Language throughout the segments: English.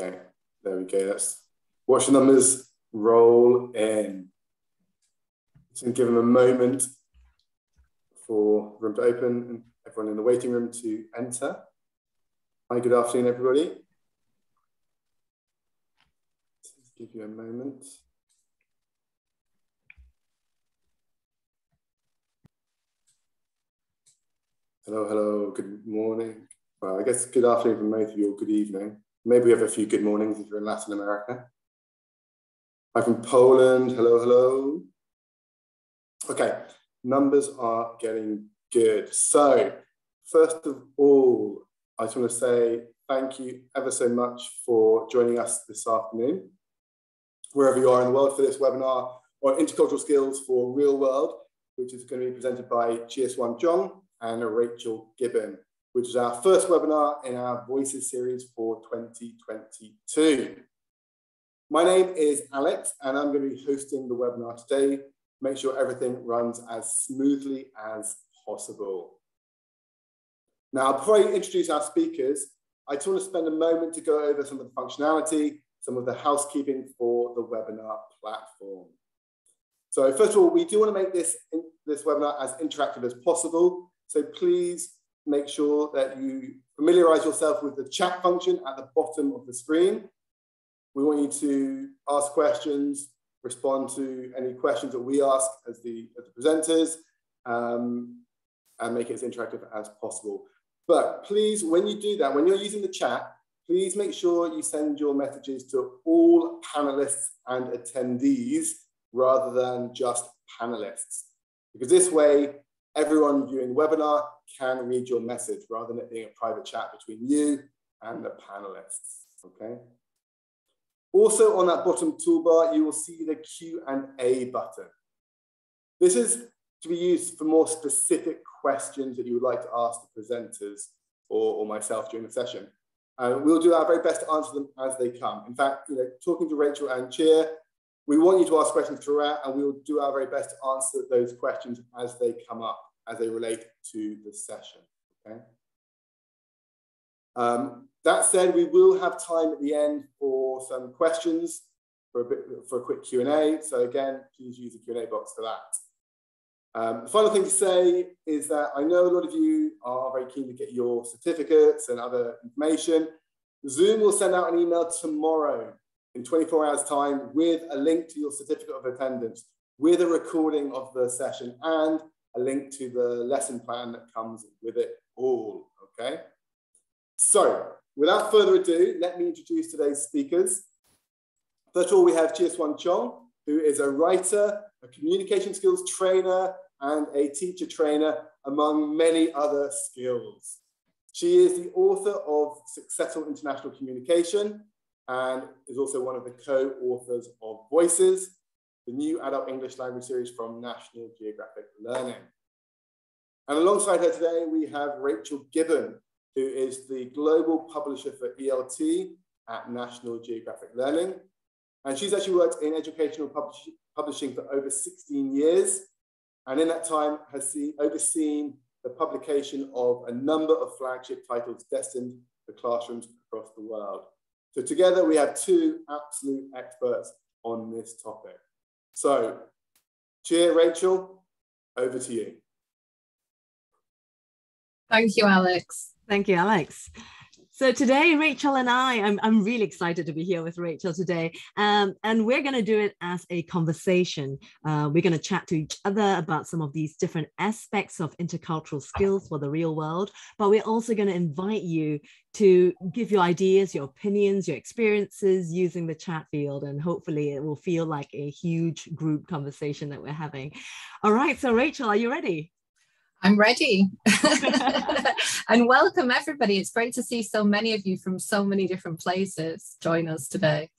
Okay, there we go. Let's watch the numbers roll in. So give them a moment for room to open and everyone in the waiting room to enter. Hi, good afternoon, everybody. Let's give you a moment. Hello, hello, good morning. Well, I guess good afternoon from both of you, or good evening. Maybe we have a few good mornings if you're in Latin America. Hi from Poland, hello, hello. Okay, numbers are getting good. So, first of all, I just want to say thank you ever so much for joining us this afternoon, wherever you are in the world for this webinar on intercultural skills for real world, which is going to be presented by Chia Suan Chong and Rachael Gibbon, which is our first webinar in our Voices series for 2022. My name is Alex, and I'm going to be hosting the webinar today. Make sure everything runs as smoothly as possible. Now, before I introduce our speakers, I just want to spend a moment to go over some of the functionality, some of the housekeeping for the webinar platform. So first of all, we do want to make this, this webinar as interactive as possible. So please make sure that you familiarize yourself with the chat function at the bottom of the screen. We want you to ask questions, respond to any questions that we ask as the, as the presenters, um, and make it as interactive as possible. But please, when you do that, when you're using the chat, please make sure you send your messages to all panelists and attendees rather than just panelists. Because this way, everyone viewing the webinar can read your message rather than it being a private chat between you and the panelists, okay? Also on that bottom toolbar, you will see the Q&A button. This is to be used for more specific questions that you would like to ask the presenters or, or myself during the session. Uh, we'll do our very best to answer them as they come. In fact, you know, talking to Rachael and Chia, we want you to ask questions throughout and we will do our very best to answer those questions as they come up, as they relate to the session, okay? Um, that said, we will have time at the end for some questions, for a, bit, for a quick Q&A. So again, please use the Q&A box for that. Um, the final thing to say is that I know a lot of you are very keen to get your certificates and other information. Zoom will send out an email tomorrow in 24 hours time with a link to your certificate of attendance, with a recording of the session and a link to the lesson plan that comes with it all, okay? So without further ado, let me introduce today's speakers. First of all, we have Chia Suan Chong, who is a writer, a communication skills trainer, and a teacher trainer, among many other skills. She is the author of Successful International Communication, and is also one of the co-authors of Voices, the new adult English language series from National Geographic Learning. And alongside her today, we have Rachael Gibbon, who is the global publisher for ELT at National Geographic Learning. And she's actually worked in educational publish publishing for over 16 years. And in that time has seen, overseen the publication of a number of flagship titles destined for classrooms across the world. So together we have two absolute experts on this topic. So, Chia, Rachael, over to you. Thank you, Alex. Thank you, Alex. So today, Rachael and I, I'm, I'm really excited to be here with Rachael today. Um, and we're going to do it as a conversation. Uh, we're going to chat to each other about some of these different aspects of intercultural skills for the real world. But we're also going to invite you to give your ideas, your opinions, your experiences using the chat field. And hopefully it will feel like a huge group conversation that we're having. All right. So, Rachael, are you ready? I'm ready. and welcome everybody. It's great to see so many of you from so many different places join us today.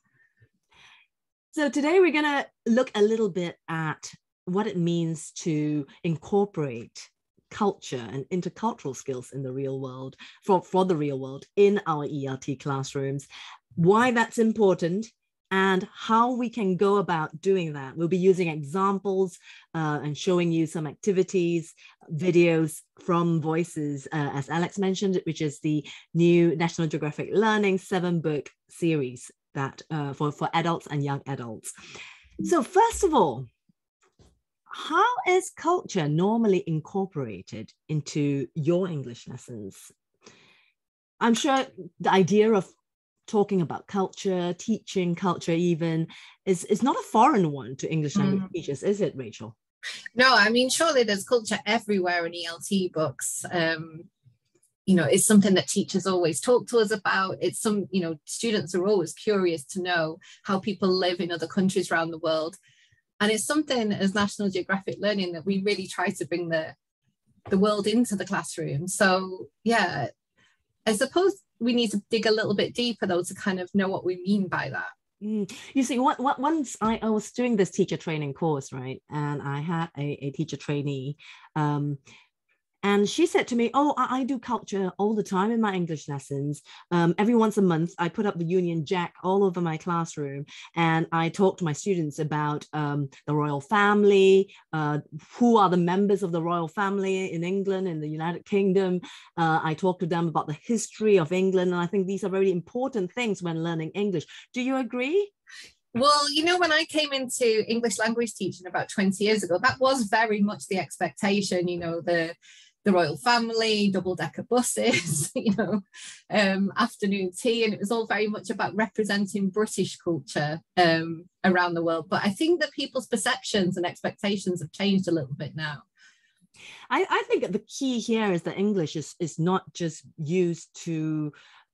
So today we're going to look a little bit at what it means to incorporate culture and intercultural skills in the real world for, for the real world in our ELT classrooms, why that's important, and how we can go about doing that. We'll be using examples uh, and showing you some activities, videos from Voices, uh, as Alex mentioned, which is the new National Geographic Learning seven book series that uh, for, for adults and young adults. So first of all, how is culture normally incorporated into your English lessons? I'm sure the idea of talking about culture, teaching culture even is, is not a foreign one to English language mm. teachers, is it, Rachael? No, I mean, surely there's culture everywhere in ELT books. Um, you know, it's something that teachers always talk to us about. It's some, you know, students are always curious to know how people live in other countries around the world. And it's something as National Geographic Learning that we really try to bring the the world into the classroom. So yeah, I suppose we need to dig a little bit deeper though to kind of know what we mean by that. Mm. You see, what, what once I, I was doing this teacher training course, right, and I had a, a teacher trainee um, and she said to me, Oh, I, I do culture all the time in my English lessons. Um, every once a month, I put up the Union Jack all over my classroom and I talk to my students about um, the royal family, uh, who are the members of the royal family in England, in the United Kingdom. Uh, I talk to them about the history of England. And I think these are very important things when learning English. Do you agree? Well, you know, when I came into English language teaching about 20 years ago, that was very much the expectation, you know, the the royal family, double decker buses, you know, um, afternoon tea. And it was all very much about representing British culture um, around the world. But I think that people's perceptions and expectations have changed a little bit now. I, I think the key here is that English is, is not just used to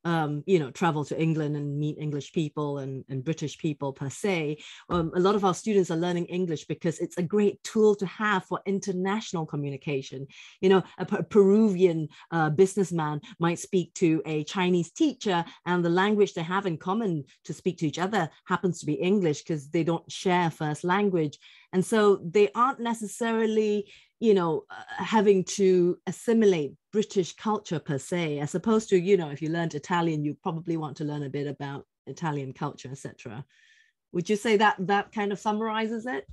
um, you know, travel to England and meet English people and, and British people per se. Um, a lot of our students are learning English because it's a great tool to have for international communication. You know, a, a Peruvian uh, businessman might speak to a Chinese teacher, and the language they have in common to speak to each other happens to be English because they don't share first language. And so they aren't necessarily you know, uh, having to assimilate British culture per se, as opposed to, you know, if you learned Italian, you probably want to learn a bit about Italian culture, etc. Would you say that that kind of summarizes it?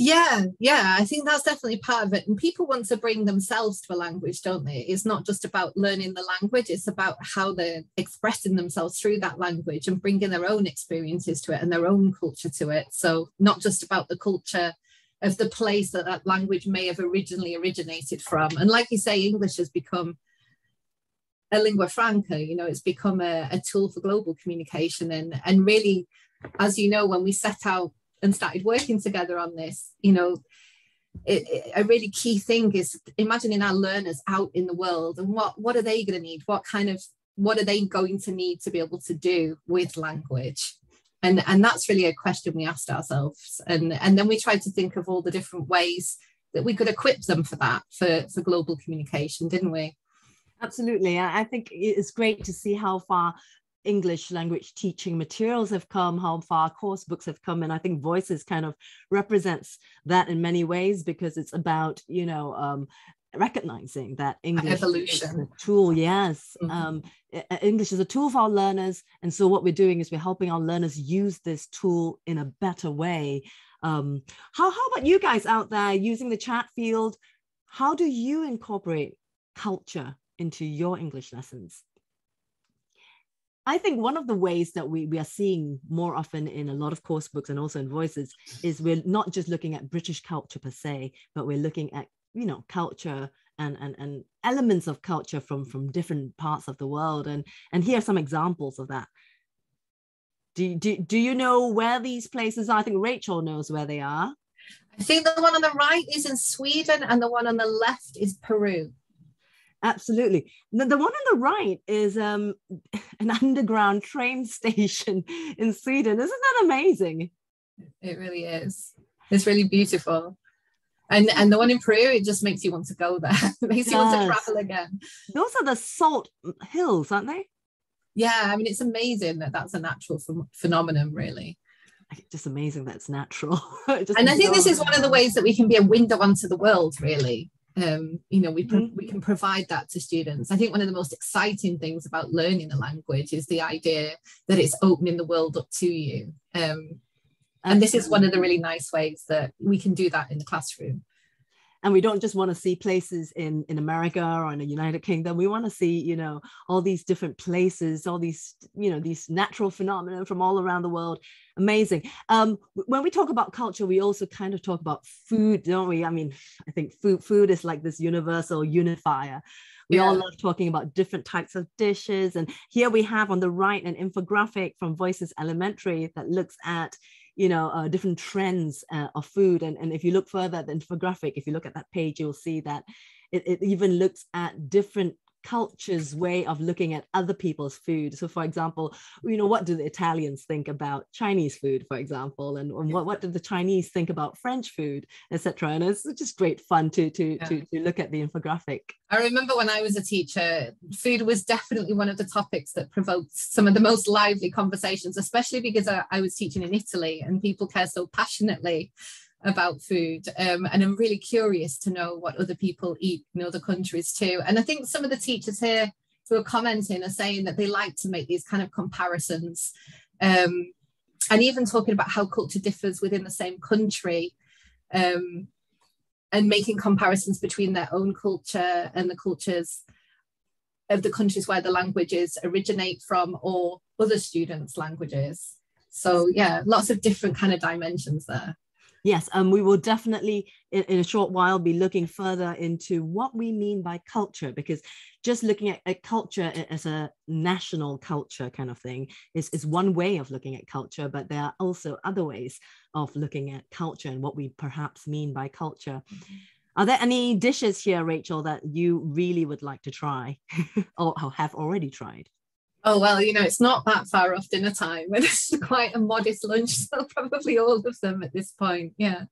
Yeah, yeah, I think that's definitely part of it. And people want to bring themselves to a language, don't they? It's not just about learning the language, it's about how they're expressing themselves through that language and bringing their own experiences to it and their own culture to it. So, not just about the culture of the place that that language may have originally originated from. And like you say, English has become a lingua franca, you know, it's become a, a tool for global communication. And, and really, as you know, when we set out and started working together on this, you know, it, it, a really key thing is imagining our learners out in the world and what what are they going to need what kind of what are they going to need to be able to do with language and and that's really a question we asked ourselves. And and then we tried to think of all the different ways that we could equip them for that for for global communication didn't we? Absolutely. I think it's great to see how far English language teaching materials have come, how far course books have come. And I think Voices kind of represents that in many ways because it's about, you know, um, recognizing that English Evolution. is a tool. Yes, mm-hmm. um, English is a tool for our learners, and so what we're doing is we're helping our learners use this tool in a better way. Um, how how about you guys out there using the chat field? How do you incorporate culture into your English lessons? I think one of the ways that we, we are seeing more often in a lot of course books and also in voices is we're not just looking at British culture per se, but we're looking at you know culture and, and, and elements of culture from from different parts of the world. And and here are some examples of that. Do, do, do you know where these places are? I think rachael knows where they are. I think the one on the right is in sweden and the one on the left is peru. Absolutely. The, the one on the right is um, an underground train station in sweden. Isn't that amazing? It really is. It's really beautiful and and the one in Peru, it just makes you want to go there. it makes you want to travel again. Those are the salt hills, aren't they? Yeah, I mean, it's amazing that that's a natural ph- phenomenon, really. Just amazing that it's natural. and I think this is one of the ways that we can be a window onto the world, really. um, you know we, pro- mm-hmm. we can provide that to students i think one of the most exciting things about learning a language is the idea that it's opening the world up to you um, and this is one of the really nice ways that we can do that in the classroom. And we don't just want to see places in in america or in the united kingdom. We want to see you know all these different places all these you know these natural phenomena from all around the world. Amazing. Um when we talk about culture we also kind of talk about food don't we? I mean i think food food is like this universal unifier. We yeah. all love talking about different types of dishes. And here we have on the right an infographic from voices elementary that looks at you know uh, different trends uh, of food and, and if you look further at the infographic if you look at that page you'll see that it, it even looks at different culture's way of looking at other people's food. So, for example, you know, what do the Italians think about Chinese food, for example, and, and what, what do the Chinese think about French food, etc. And it's just great fun to to, yeah. to to look at the infographic. I remember when I was a teacher, food was definitely one of the topics that provoked some of the most lively conversations, especially because I, I was teaching in Italy and people care so passionately about food um, and i'm really curious to know what other people eat in other countries too. And i think some of the teachers here who are commenting are saying that they like to make these kind of comparisons um, and even talking about how culture differs within the same country um, and making comparisons between their own culture and the cultures of the countries where the languages originate from or other students languages. So yeah lots of different kind of dimensions there Yes, and um, we will definitely in, in, a short while be looking further into what we mean by culture, because just looking at, at culture as a national culture kind of thing is, is one way of looking at culture, but there are also other ways of looking at culture and what we perhaps mean by culture. Mm-hmm. Are there any dishes here, Rachael, that you really would like to try or have already tried? Oh well you know it's not that far off dinner time and it's quite a modest lunch so probably all of them at this point yeah.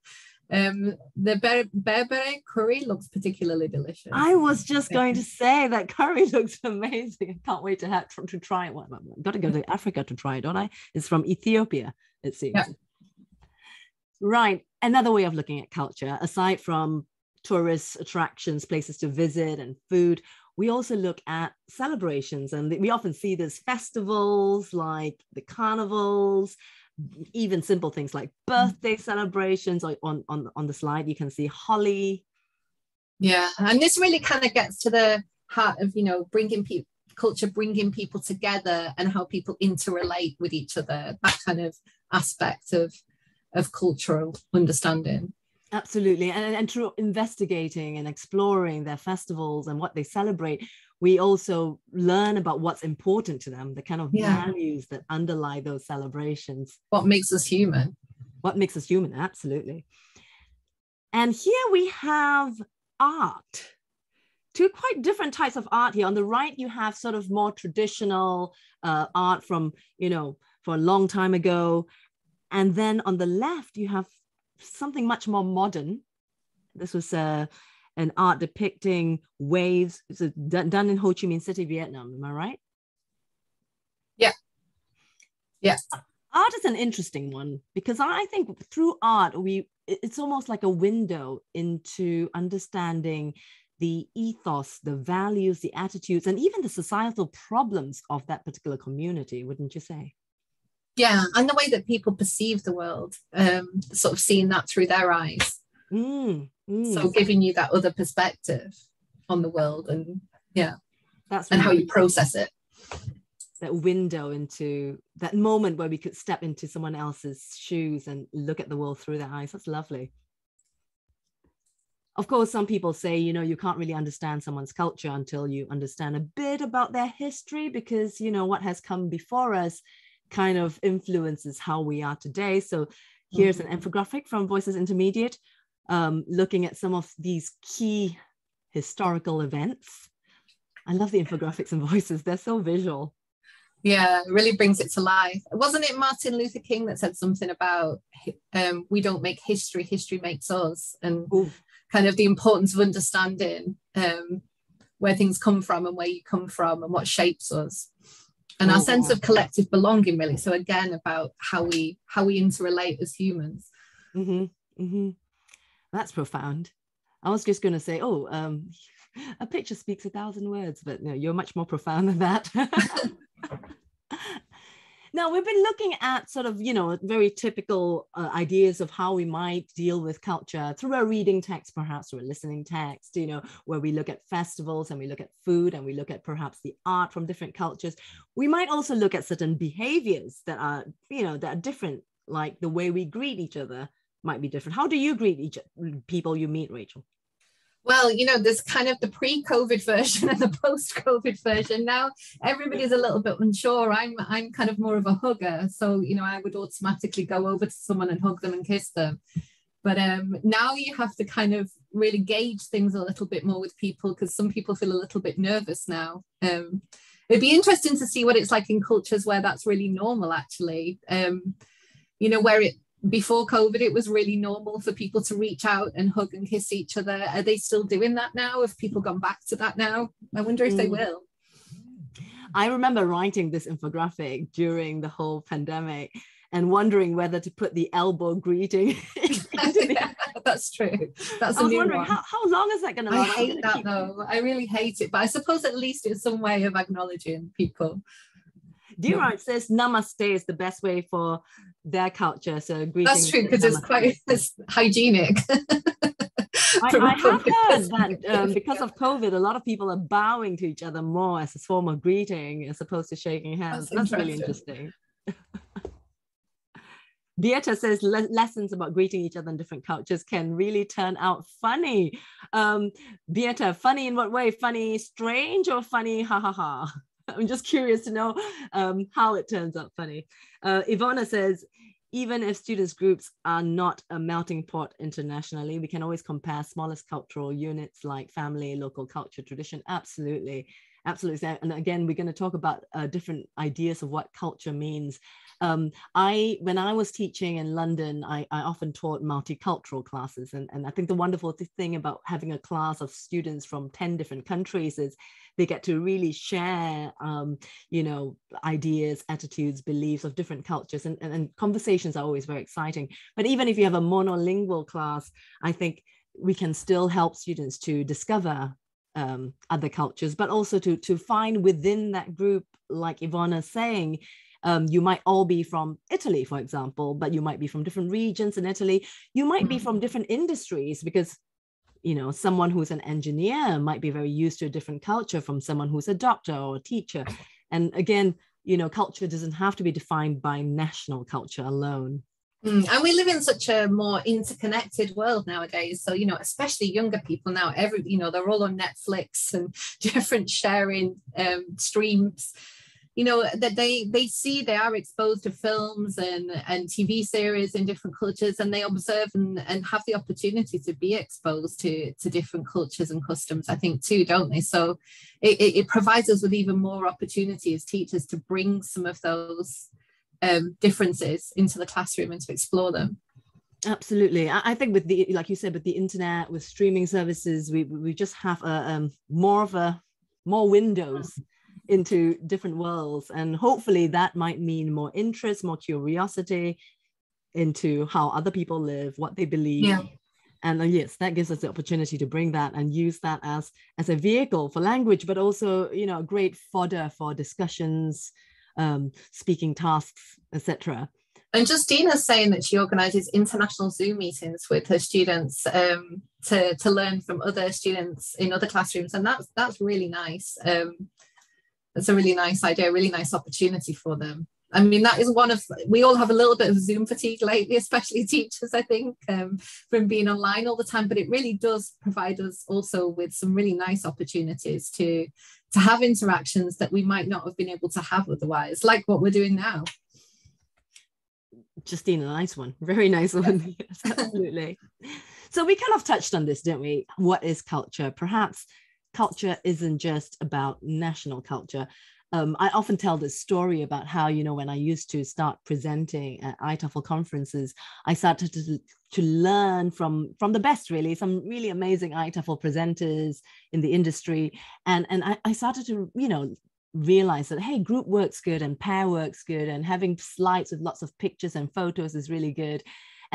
Um the ber- berbere curry looks particularly delicious. I was just going to say that curry looks amazing. I can't wait to have to try it well, i've got to go to africa to try it don't i? It's from ethiopia it seems. Yeah. right another way of looking at culture aside from tourist attractions places to visit and food we also look at celebrations and we often see there's festivals like the carnivals even simple things like mm. birthday celebrations. Or on, on, on the slide you can see Holi. Yeah and this really kind of gets to the heart of you know bringing people culture bringing people together and how people interrelate with each other that kind of aspect of of cultural understanding Absolutely. And, and through investigating and exploring their festivals and what they celebrate, we also learn about what's important to them, the kind of yeah. values that underlie those celebrations. What makes us human? What makes us human? Absolutely. And here we have art. Two quite different types of art here. On the right, you have sort of more traditional uh, art from, you know, for a long time ago. And then on the left, you have something much more modern. This was uh, an art depicting waves. It's done in Ho Chi Minh City, Vietnam. Am I right? Yeah. Yeah. Art is an interesting one because I think through art we it's almost like a window into understanding the ethos, the values, the attitudes, and even the societal problems of that particular community, wouldn't you say? Yeah and the way that people perceive the world um sort of seeing that through their eyes. Mm, mm. so giving you that other perspective on the world and yeah. That's and how you process it. That window into that moment where we could step into someone else's shoes and look at the world through their eyes. That's lovely. Of course some people say you know you can't really understand someone's culture until you understand a bit about their history because you know what has come before us kind of influences how we are today. So here's an mm-hmm. infographic from Voices Intermediate um, looking at some of these key historical events. I love the infographics and voices, they're so visual. Yeah, it really brings it to life. Wasn't it Martin Luther King that said something about um, we don't make history, history makes us, and Ooh. kind of the importance of understanding um, where things come from and where you come from and what shapes us and our oh, sense of collective belonging really so again about how we how we interrelate as humans mm-hmm, mm-hmm. that's profound I was just going to say, oh, um, a picture speaks a thousand words, but no, you're much more profound than that. now we've been looking at sort of you know very typical uh, ideas of how we might deal with culture through a reading text perhaps or a listening text you know where we look at festivals and we look at food and we look at perhaps the art from different cultures. We might also look at certain behaviors that are you know that are different like the way we greet each other might be different. How do you greet each people you meet rachael well, you know, there's kind of the pre-COVID version and the post-COVID version. Now everybody's a little bit unsure. I'm I'm kind of more of a hugger, so you know, I would automatically go over to someone and hug them and kiss them. But um, now you have to kind of really gauge things a little bit more with people because some people feel a little bit nervous now. Um, it'd be interesting to see what it's like in cultures where that's really normal, actually. Um, you know, where it before COVID, it was really normal for people to reach out and hug and kiss each other. Are they still doing that now? Have people gone back to that now? I wonder if they mm. will. I remember writing this infographic during the whole pandemic and wondering whether to put the elbow greeting. yeah, that's true. That's I was wondering how, how long is that going to last? I hate that though. I really hate it, but I suppose at least it's some way of acknowledging people. Dira says namaste is the best way for their culture. So That's true because it's quite it's hygienic. I, I, have heard that um, because of COVID, a lot of people are bowing to each other more as a form of greeting as opposed to shaking hands. That's, That's really interesting. Beata says le- lessons about greeting each other in different cultures can really turn out funny. Um, Beata, funny in what way? Funny, strange, or funny? Ha ha ha. I'm just curious to know um, how it turns out funny. Uh, Ivana says, even if students groups are not a melting pot internationally, we can always compare smallest cultural units like family, local culture, tradition. Absolutely. Absolutely. And again, we're going to talk about uh, different ideas of what culture means. Um, I, when I was teaching in London, I, I often taught multicultural classes. And, and I think the wonderful thing about having a class of students from 10 different countries is they get to really share um, you know ideas attitudes beliefs of different cultures and, and, and conversations are always very exciting but even if you have a monolingual class i think we can still help students to discover um, other cultures, but also to to find within that group, like Ivana saying, um, you might all be from Italy, for example, but you might be from different regions in Italy. You might be mm-hmm. from different industries because you know someone who's an engineer might be very used to a different culture from someone who's a doctor or a teacher and again you know culture doesn't have to be defined by national culture alone mm, and we live in such a more interconnected world nowadays so you know especially younger people now every you know they're all on netflix and different sharing um, streams. You know that they they see they are exposed to films and and tv series in different cultures and they observe and, and have the opportunity to be exposed to to different cultures and customs i think too don't they? So it, it provides us with even more opportunity as teachers to bring some of those um, differences into the classroom and to explore them absolutely i think with the like you said with the internet with streaming services we we just have a um, more of a more windows into different worlds. And hopefully that might mean more interest, more curiosity into how other people live, what they believe. Yeah. And uh, yes, that gives us the opportunity to bring that and use that as, as a vehicle for language, but also, you know, great fodder for discussions, um, speaking tasks, etc. And Justina's saying that she organises international Zoom meetings with her students um, to, to learn from other students in other classrooms, and that's that's really nice. Um, it's a really nice idea, really nice opportunity for them. I mean, that is one of, we all have a little bit of Zoom fatigue lately, especially teachers, I think, um, from being online all the time, but it really does provide us also with some really nice opportunities to, to have interactions that we might not have been able to have otherwise, like what we're doing now. Justine, a nice one, very nice one. yes, absolutely. so we kind of touched on this, didn't we? What is culture? Perhaps culture isn't just about national culture. Um, I often tell this story about how, you know, when I used to start presenting at IATEFL conferences, I started to, to learn from, from the best, really, some really amazing IATEFL presenters in the industry. And, and I, I started to, you know, realize that, hey, group works good and pair works good and having slides with lots of pictures and photos is really good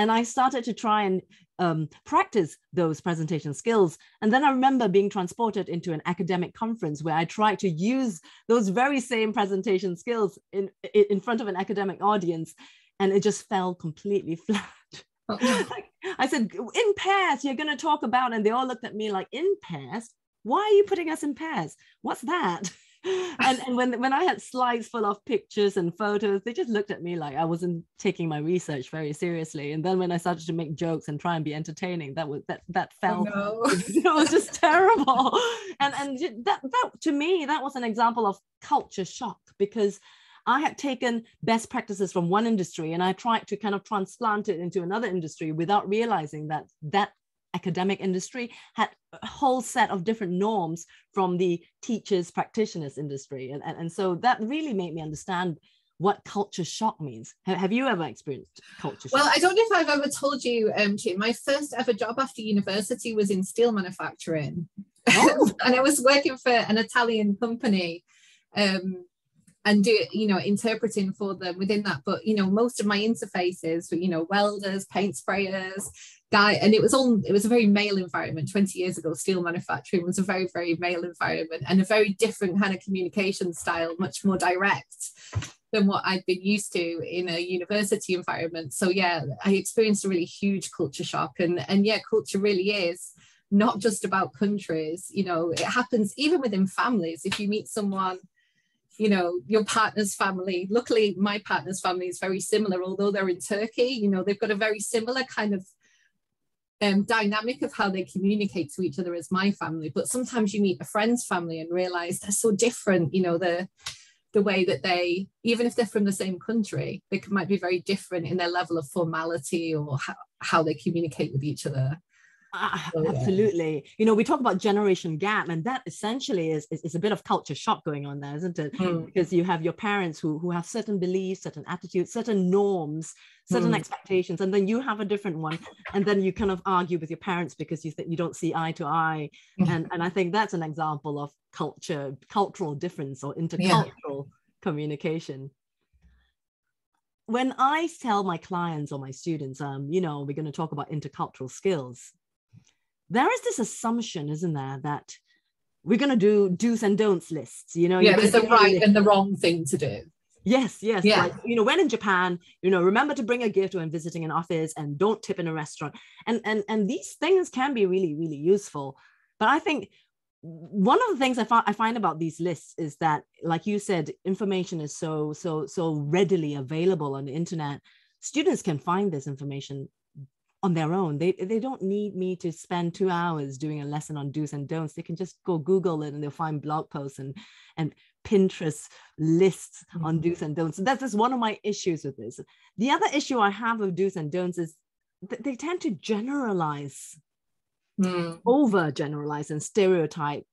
and I started to try and um, practice those presentation skills. And then I remember being transported into an academic conference where I tried to use those very same presentation skills in, in front of an academic audience, and it just fell completely flat. like, I said, in pairs, you're going to talk about, and they all looked at me like, in pairs? Why are you putting us in pairs? What's that? And, and when, when I had slides full of pictures and photos, they just looked at me like I wasn't taking my research very seriously. And then when I started to make jokes and try and be entertaining, that was that that fell. Oh, no. it was just terrible. And and that that to me that was an example of culture shock because I had taken best practices from one industry and I tried to kind of transplant it into another industry without realizing that that academic industry had a whole set of different norms from the teachers practitioners industry. And, and, and so that really made me understand what culture shock means. Have, you ever experienced culture shock? Well i don't know if i've ever told you um Jim, my first ever job after university was in steel manufacturing. Oh. and i was working for an italian company um and do you know interpreting for them within that. But you know most of my interfaces were you know welders paint sprayers guy and it was all it was a very male environment. 20 years ago steel manufacturing was a very very male environment and a very different kind of communication style much more direct than what I'd been used to in a university environment. So yeah I experienced a really huge culture shock. And and yeah culture really is not just about countries. You know it happens even within families. If you meet someone you know your partner's family. Luckily my partner's family is very similar although they're in turkey you know they've got a very similar kind of um, dynamic of how they communicate to each other as my family. But sometimes you meet a friend's family and realize they're so different you know the the way that they even if they're from the same country they might be very different in their level of formality or how, how they communicate with each other uh, absolutely. You know, we talk about generation gap, and that essentially is, is, is, a bit of culture shock going on there, isn't it? Mm. Because you have your parents who, who have certain beliefs, certain attitudes, certain norms, certain mm. expectations, and then you have a different one. And then you kind of argue with your parents because you think you don't see eye to eye. And, and I think that's an example of culture, cultural difference or intercultural yeah. communication when I tell my clients or my students, um, you know, we're going to talk about intercultural skills, there is this assumption, isn't there, that we're going to do do's and don'ts lists. You know, yeah, there's the right and the wrong thing to do. Yes, yes. Yeah. Like, you know, when in Japan, you know, remember to bring a gift when visiting an office and don't tip in a restaurant. And and and these things can be really, really useful. But I think one of the things I, fi- I find about these lists is that, like you said, information is so, so, so readily available on the internet. Students can find this information on their own. They, they don't need me to spend two hours doing a lesson on do's and don'ts. They can just go Google it and they'll find blog posts and, and Pinterest lists mm-hmm. on do's and don'ts. that's just one of my issues with this. The other issue I have with do's and don'ts is that they tend to generalize, mm. over generalize and stereotype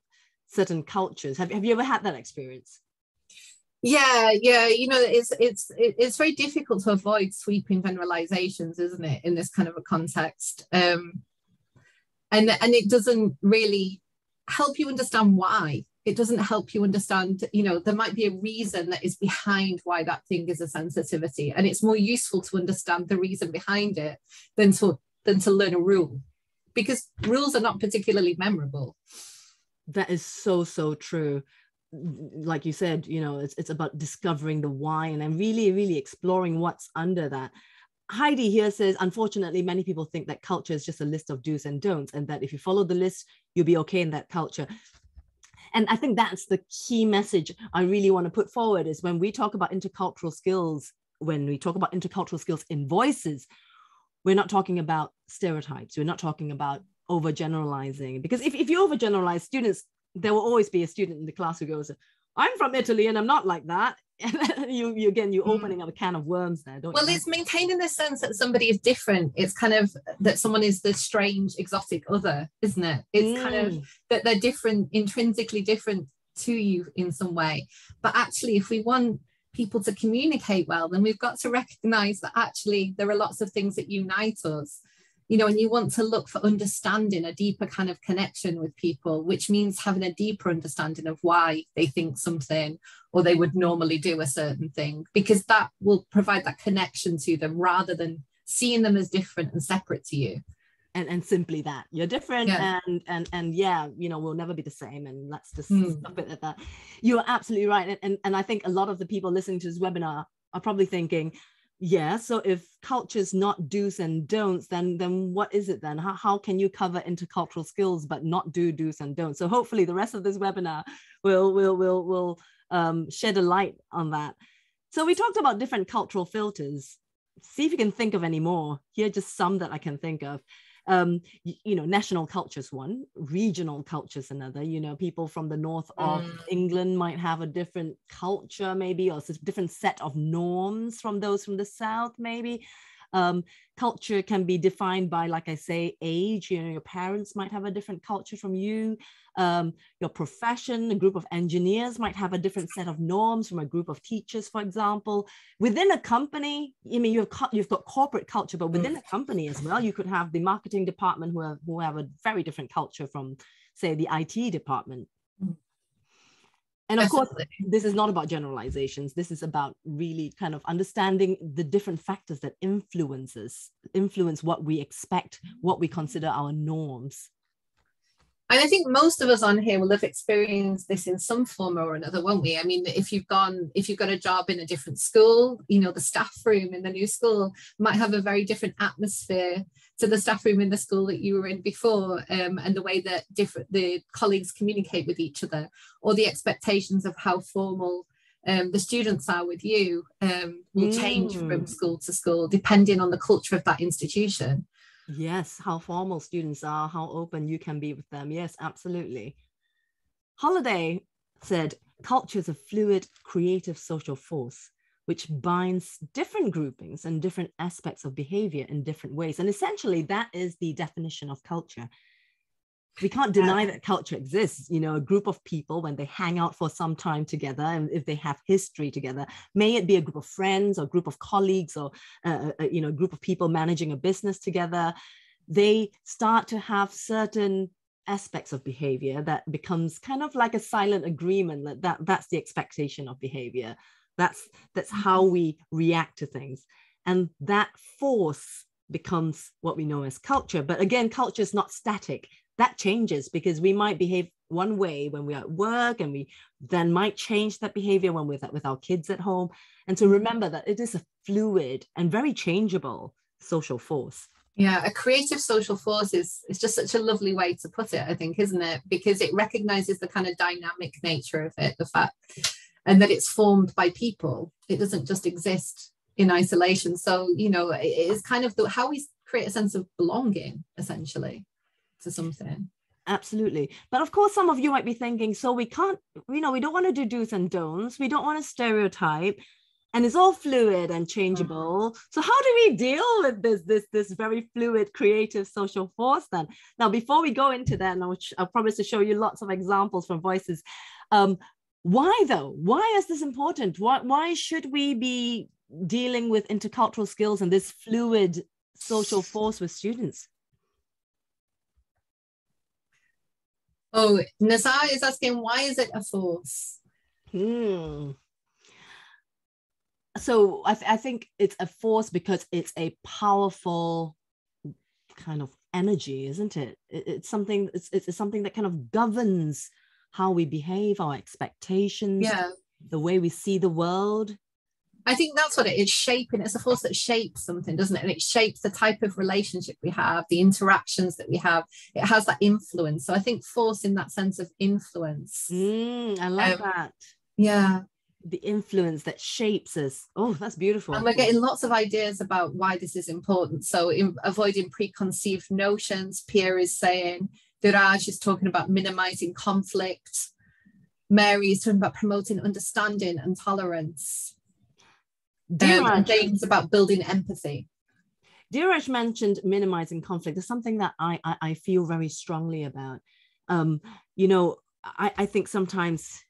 certain cultures. Have, have you ever had that experience? Yeah yeah you know it's it's it's very difficult to avoid sweeping generalizations isn't it in this kind of a context? Um and and it doesn't really help you understand why. It doesn't help you understand you know there might be a reason that is behind why that thing is a sensitivity and it's more useful to understand the reason behind it than to than to learn a rule because rules are not particularly memorable. That is so so true like you said, you know, it's, it's about discovering the why and then really, really exploring what's under that. Heidi here says, unfortunately, many people think that culture is just a list of do's and don'ts, and that if you follow the list, you'll be okay in that culture. And I think that's the key message I really want to put forward is when we talk about intercultural skills, when we talk about intercultural skills in voices, we're not talking about stereotypes. We're not talking about overgeneralizing. Because if, if you overgeneralize, students there will always be a student in the class who goes, I'm from Italy and I'm not like that. you, you again, you're hmm. opening up a can of worms there, don't well, you? Well, it's maintaining the sense that somebody is different. It's kind of that someone is the strange, exotic other, isn't it? It's mm. kind of hmm. that they're different, intrinsically different to you in some way. But actually, if we want people to communicate well, then we've got to recognize that actually there are lots of things that unite us you know, and you want to look for understanding, a deeper kind of connection with people, which means having a deeper understanding of why they think something or they would normally do a certain thing, because that will provide that connection to them rather than seeing them as different and separate to you and and simply that you're different yeah. and and and yeah you know we'll never be the same and let's just mm. stop it at that you're absolutely right and, and and i think a lot of the people listening to this webinar are probably thinking yeah so if culture's not do's and don'ts then then what is it then? How, how can you cover intercultural skills but not do do's and don'ts? So hopefully the rest of this webinar will will will will um, shed a light on that. So we talked about different cultural filters. See if you can think of any more. Here are just some that i can think of um, you, know, national cultures one, regional cultures another. You know, people from the north of mm. England might have a different culture, maybe, or a different set of norms from those from the south, maybe. Um, culture can be defined by, like I say, age. You know, your parents might have a different culture from you. Um, your profession, a group of engineers might have a different set of norms from a group of teachers, for example. Within a company, I mean, you've, you've got corporate culture, but within a company as well, you could have the marketing department who have, who have a very different culture from, say, the IT department. And of course, this is not about generalizations. This is about really kind of understanding the different factors that influences influence what we expect, what we consider our norms. And I think most of us on here will have experienced this in some form or another, won't we? I mean, if you've gone, if you've got a job in a different school, you know, the staff room in the new school might have a very different atmosphere to the staff room in the school that you were in before, um, and the way that different the colleagues communicate with each other, or the expectations of how formal um, the students are with you um, will mm. change from mm. school to school depending on the culture of that institution. Yes, how formal students are, how open you can be with them. Yes, absolutely. Holliday said, culture is a fluid, creative social force which binds different groupings and different aspects of behavior in different ways. And essentially, that is the definition of culture. We can't deny that culture exists. You know a group of people when they hang out for some time together and if they have history together may it be a group of friends or group of colleagues or uh, uh, uh, you know a group of people managing a business together they start to have certain aspects of behavior that becomes kind of like a silent agreement that, that that's the expectation of behavior that's that's how mm-hmm. we react to things. And that force becomes what we know as culture. But again culture is not static. That changes because we might behave one way when we're at work and we then might change that behavior when we're with our kids at home. And so remember that it is a fluid and very changeable social force. Yeah a creative social force is, is just such a lovely way to put it i think isn't it? Because it recognizes the kind of dynamic nature of it the fact and that it's formed by people. It doesn't just exist in isolation. So you know it is kind of the, how we create a sense of belonging essentially to something. Absolutely. But of course some of you might be thinking so we can't you know we don't want to do do's and don'ts. We don't want to stereotype. And it's all fluid and changeable. Mm-hmm. so how do we deal with this this this very fluid creative social force then? Now before we go into that and I'll, I'll promise to show you lots of examples from voices um why though why is this important why why should we be dealing with intercultural skills and this fluid social force with students Oh, Nazar is asking, why is it a force? Hmm. So I, th- I think it's a force because it's a powerful kind of energy, isn't it? it it's something. It's, it's something that kind of governs how we behave, our expectations, yeah. the way we see the world. I think that's what it is shaping. It's a force that shapes something, doesn't it? And it shapes the type of relationship we have, the interactions that we have. It has that influence. So I think force in that sense of influence. Mm, I love um, that. Yeah. The influence that shapes us. Oh, that's beautiful. And we're getting lots of ideas about why this is important. So in, avoiding preconceived notions, Pierre is saying, Dheeraj is talking about minimizing conflict. Mary is talking about promoting understanding and tolerance um, James about building empathy. Dheeraj mentioned minimizing conflict. It's something that I, I, I feel very strongly about. Um, you know, I, I think sometimes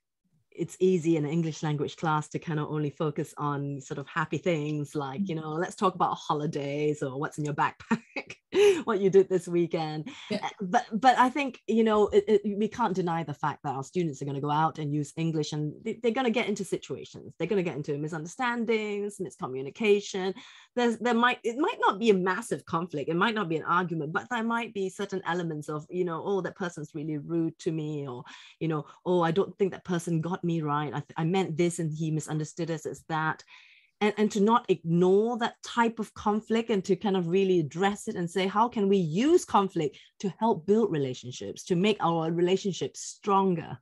it's easy in an English language class to kind of only focus on sort of happy things like, you know, let's talk about holidays or what's in your backpack. what you did this weekend. Yeah. Uh, but but i think you know it, it, we can't deny the fact that our students are going to go out and use english and they, are going to get into situations. They're going to get into misunderstandings miscommunication. There's there might it might not be a massive conflict. It might not be an argument but there might be certain elements of you know oh that person's really rude to me or you know oh i don't think that person got me right? I, I meant this and he misunderstood us as that. And, and to not ignore that type of conflict and to kind of really address it and say how can we use conflict to help build relationships to make our relationships stronger?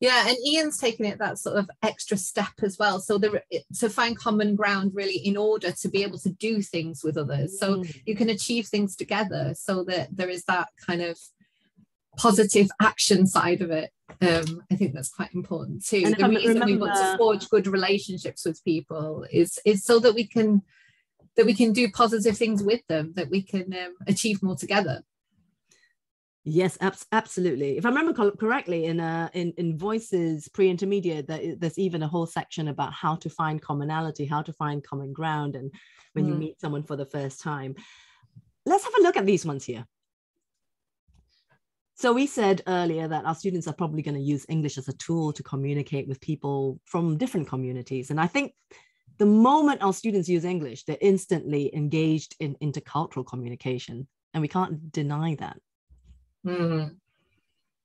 Yeah and ian's taken it that sort of extra step as well. So the to find common ground really in order to be able to do things with others. So mm. you can achieve things together so that there is that kind of positive action side of it um, I think that's quite important too. And the reason remember, we want to forge good relationships with people is is so that we can that we can do positive things with them, that we can um, achieve more together. Yes, ab- absolutely. If I remember co- correctly, in uh, in in Voices pre-intermediate, that there's even a whole section about how to find commonality, how to find common ground, and when mm. you meet someone for the first time. Let's have a look at these ones here. So we said earlier that our students are probably going to use English as a tool to communicate with people from different communities. And I think the moment our students use English, they're instantly engaged in intercultural communication. And we can't deny that. Mm.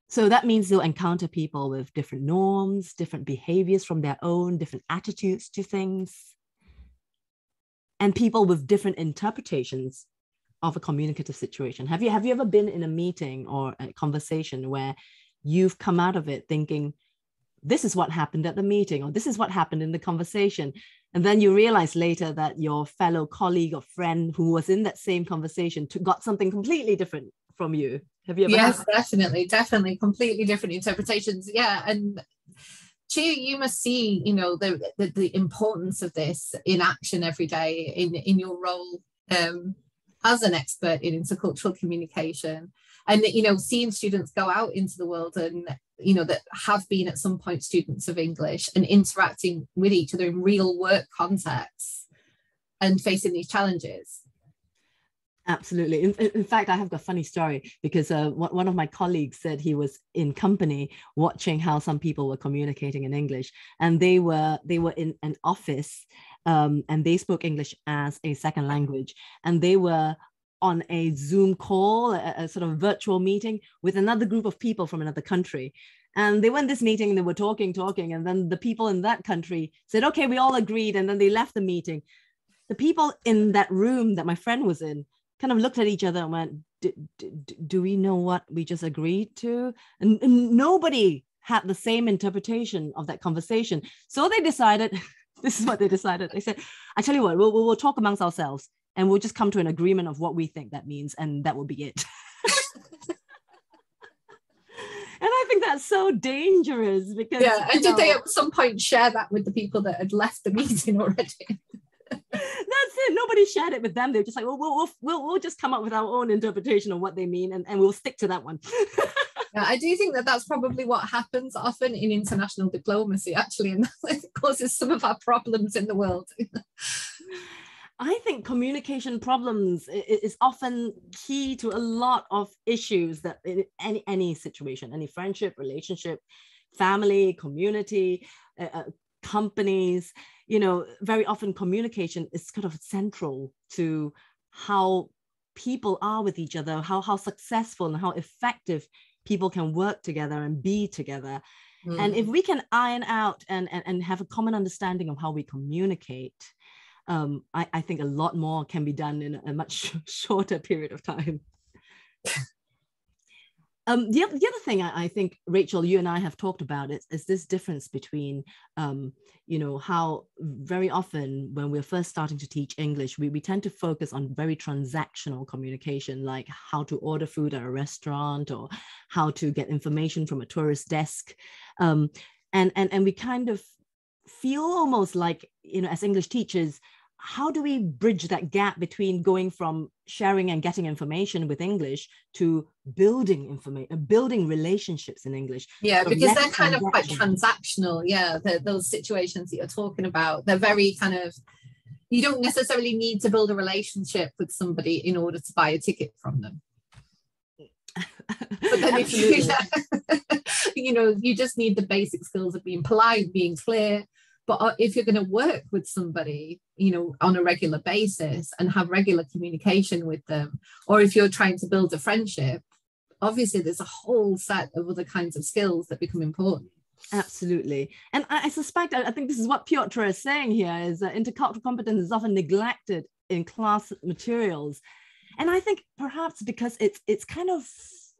So that means they'll encounter people with different norms, different behaviors from their own, different attitudes to things, and people with different interpretations of a communicative situation. Have you have you ever been in a meeting or a conversation where you've come out of it thinking this is what happened at the meeting or this is what happened in the conversation and then you realize later that your fellow colleague or friend who was in that same conversation got something completely different from you? Have you ever yes definitely definitely completely different interpretations yeah and Chia, you must see, you know, the, the, the importance of this in action every day in in your role um, as an expert in intercultural communication and you know seeing students go out into the world and you know that have been at some point students of english and interacting with each other in real work contexts and facing these challenges Absolutely. In, in, fact, I have a funny story because uh, one of my colleagues said he was in company watching how some people were communicating in English, and they were they were in an office um, and they spoke English as a second language. And they were on a Zoom call, a, a, sort of virtual meeting with another group of people from another country. And they went this meeting and they were talking, talking. And then the people in that country said, okay, we all agreed. And then they left the meeting. The people in that room that my friend was in kind of looked at each other and went, do we know what we just agreed to? And, and nobody had the same interpretation of that conversation. So they decided this is what they decided. They said, I tell you what, we'll, we'll talk amongst ourselves and we'll just come to an agreement of what we think that means, and that will be it. and I think that's so dangerous because yeah. And did know, they at some point share that with the people that had left the meeting already? that's it. Nobody shared it with them. They're just like, well, we'll, we'll, we'll just come up with our own interpretation of what they mean, and, and we'll stick to that one. I do think that that's probably what happens often in international diplomacy, actually, and that causes some of our problems in the world. I think communication problems is often key to a lot of issues that in any any situation, any friendship, relationship, family, community, uh, uh, companies. You know, very often communication is kind of central to how people are with each other, how how successful and how effective people can work together and be together. Mm. And if mm. we can iron out and, and, and have a common understanding of how we communicate, um, I, I think a lot more can be done in a much shorter period of time. Um, the, the other thing I, I, think, Rachael, you and I have talked about is, is this difference between, um, you know, how very often when we're first starting to teach English, we, we tend to focus on very transactional communication, like how to order food at a restaurant or how to get information from a tourist desk. Um, and, and, and we kind of feel almost like, you know, as English teachers, how do we bridge that gap between going from sharing and getting information with english to building information uh, building relationships in english yeah because they're kind of quite transactional yeah the, those situations that you're talking about they're very kind of you don't necessarily need to build a relationship with somebody in order to buy a ticket from them. but then if you, you know, you just need the basic skills of being polite, being clear. But uh, if you're going to work with somebody, you know, on a regular basis and have regular communication with them, or if you're trying to build a friendship, obviously there's a whole set of other kinds of skills that become important. Absolutely. And I, suspect, I, I think this is what Piotr is saying here, is that intercultural competence is often neglected in class materials. And I think perhaps because it's it's kind of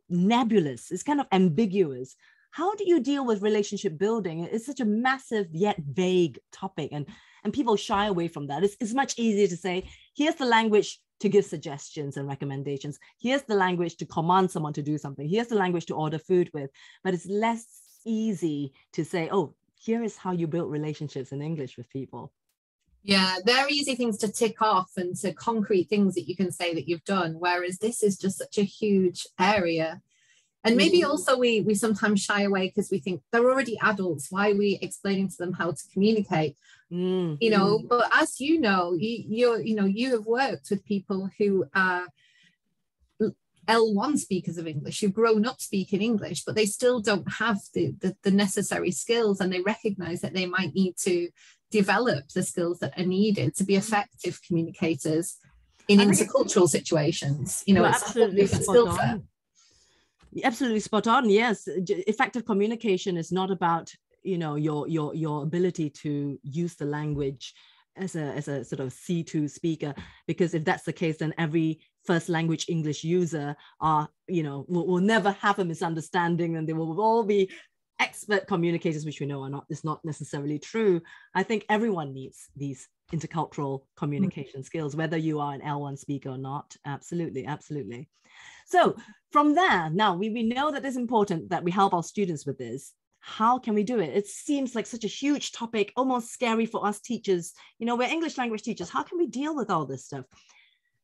nebulous, it's kind of ambiguous. How do you deal with relationship building? It's such a massive yet vague topic, and and people shy away from that. It's, it's much easier to say, here's the language to give suggestions and recommendations. Here's the language to command someone to do something. Here's the language to order food with. But it's less easy to say, oh, here is how you build relationships in English with people. Yeah, they're easy things to tick off and to concrete things that you can say that you've done. Whereas this is just such a huge area. And maybe mm. also we we sometimes shy away because we think they're already adults. Why are we explaining to them how to communicate? Mm. You know, mm. but as you know, you you're you know you have worked with people who are L1 speakers of English who've grown up speaking English, but they still don't have the, the, the, necessary skills and they recognize that they might need to develop the skills that are needed to be effective communicators in intercultural situations. You know, it's absolutely spot on. Absolutely spot on. Yes, effective communication is not about you know your your your ability to use the language as a as a sort of C2 speaker because if that's the case then every first language English user are, you know, will, will never have a misunderstanding and they will all be expert communicators, which we know are not is not necessarily true. I think everyone needs these intercultural communication mm-hmm. skills, whether you are an L1 speaker or not. Absolutely, absolutely. So from there, now we, we know that it's important that we help our students with this. How can we do it? It seems like such a huge topic, almost scary for us teachers. You know, we're English language teachers. How can we deal with all this stuff?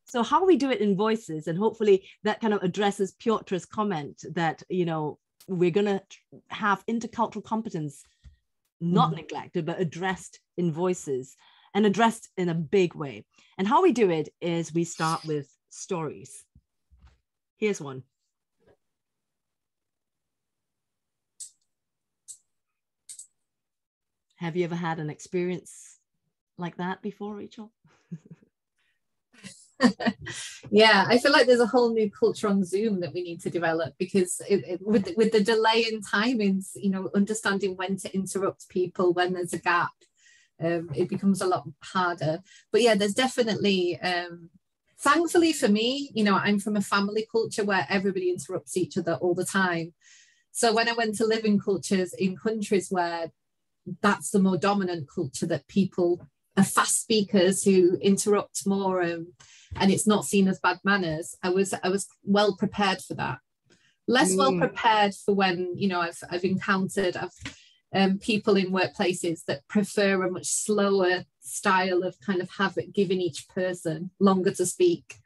So how we do it in voices, and hopefully that kind of addresses Piotr's comment that you know we're going to have intercultural competence not mm. neglected but addressed in voices and addressed in a big way. And how we do it is we start with stories. Here's one. Have you ever had an experience like that before, Rachael? yeah, I feel like there's a whole new culture on Zoom that we need to develop because it, it, with with the delay in timings, you know, understanding when to interrupt people when there's a gap, um, it becomes a lot harder. But yeah, there's definitely. Um, thankfully for me, you know, I'm from a family culture where everybody interrupts each other all the time. So when I went to live in cultures in countries where that's the more dominant culture that people fast speakers who interrupt more um, and it's not seen as bad manners i was i was well prepared for that less mm. well prepared for when you know i've i've encountered i've um, people in workplaces that prefer a much slower style of kind of have it given each person longer to speak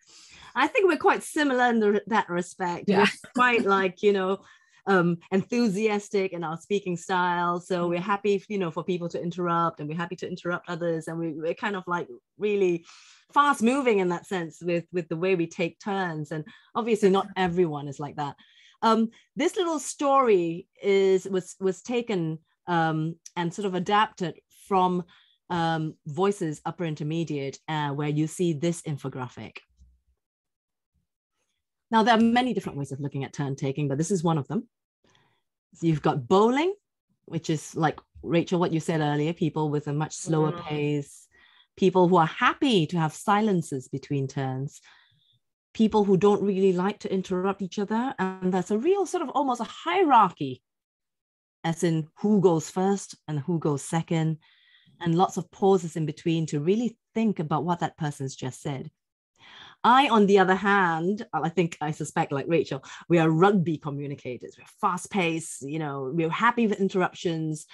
i think we're quite similar in the, that respect yeah. we're quite like you know um, enthusiastic in our speaking style. So we're happy, you know, for people to interrupt, and we're happy to interrupt others, and we, we're kind of like really fast moving in that sense with with the way we take turns. And obviously, not everyone is like that. Um, this little story is was was taken um, and sort of adapted from um, Voices Upper Intermediate, uh, where you see this infographic. Now, there are many different ways of looking at turn taking, but this is one of them. You've got bowling, which is like Rachael, what you said earlier, people with a much slower mm. pace, people who are happy to have silences between turns, people who don't really like to interrupt each other. And there's a real sort of almost a hierarchy, as in who goes first and who goes second, and lots of pauses in between to really think about what that person's just said. I, on the other hand, uh, I think I suspect, like Rachael, we are rugby communicators. We're fast paced, you know, we're happy with interruptions.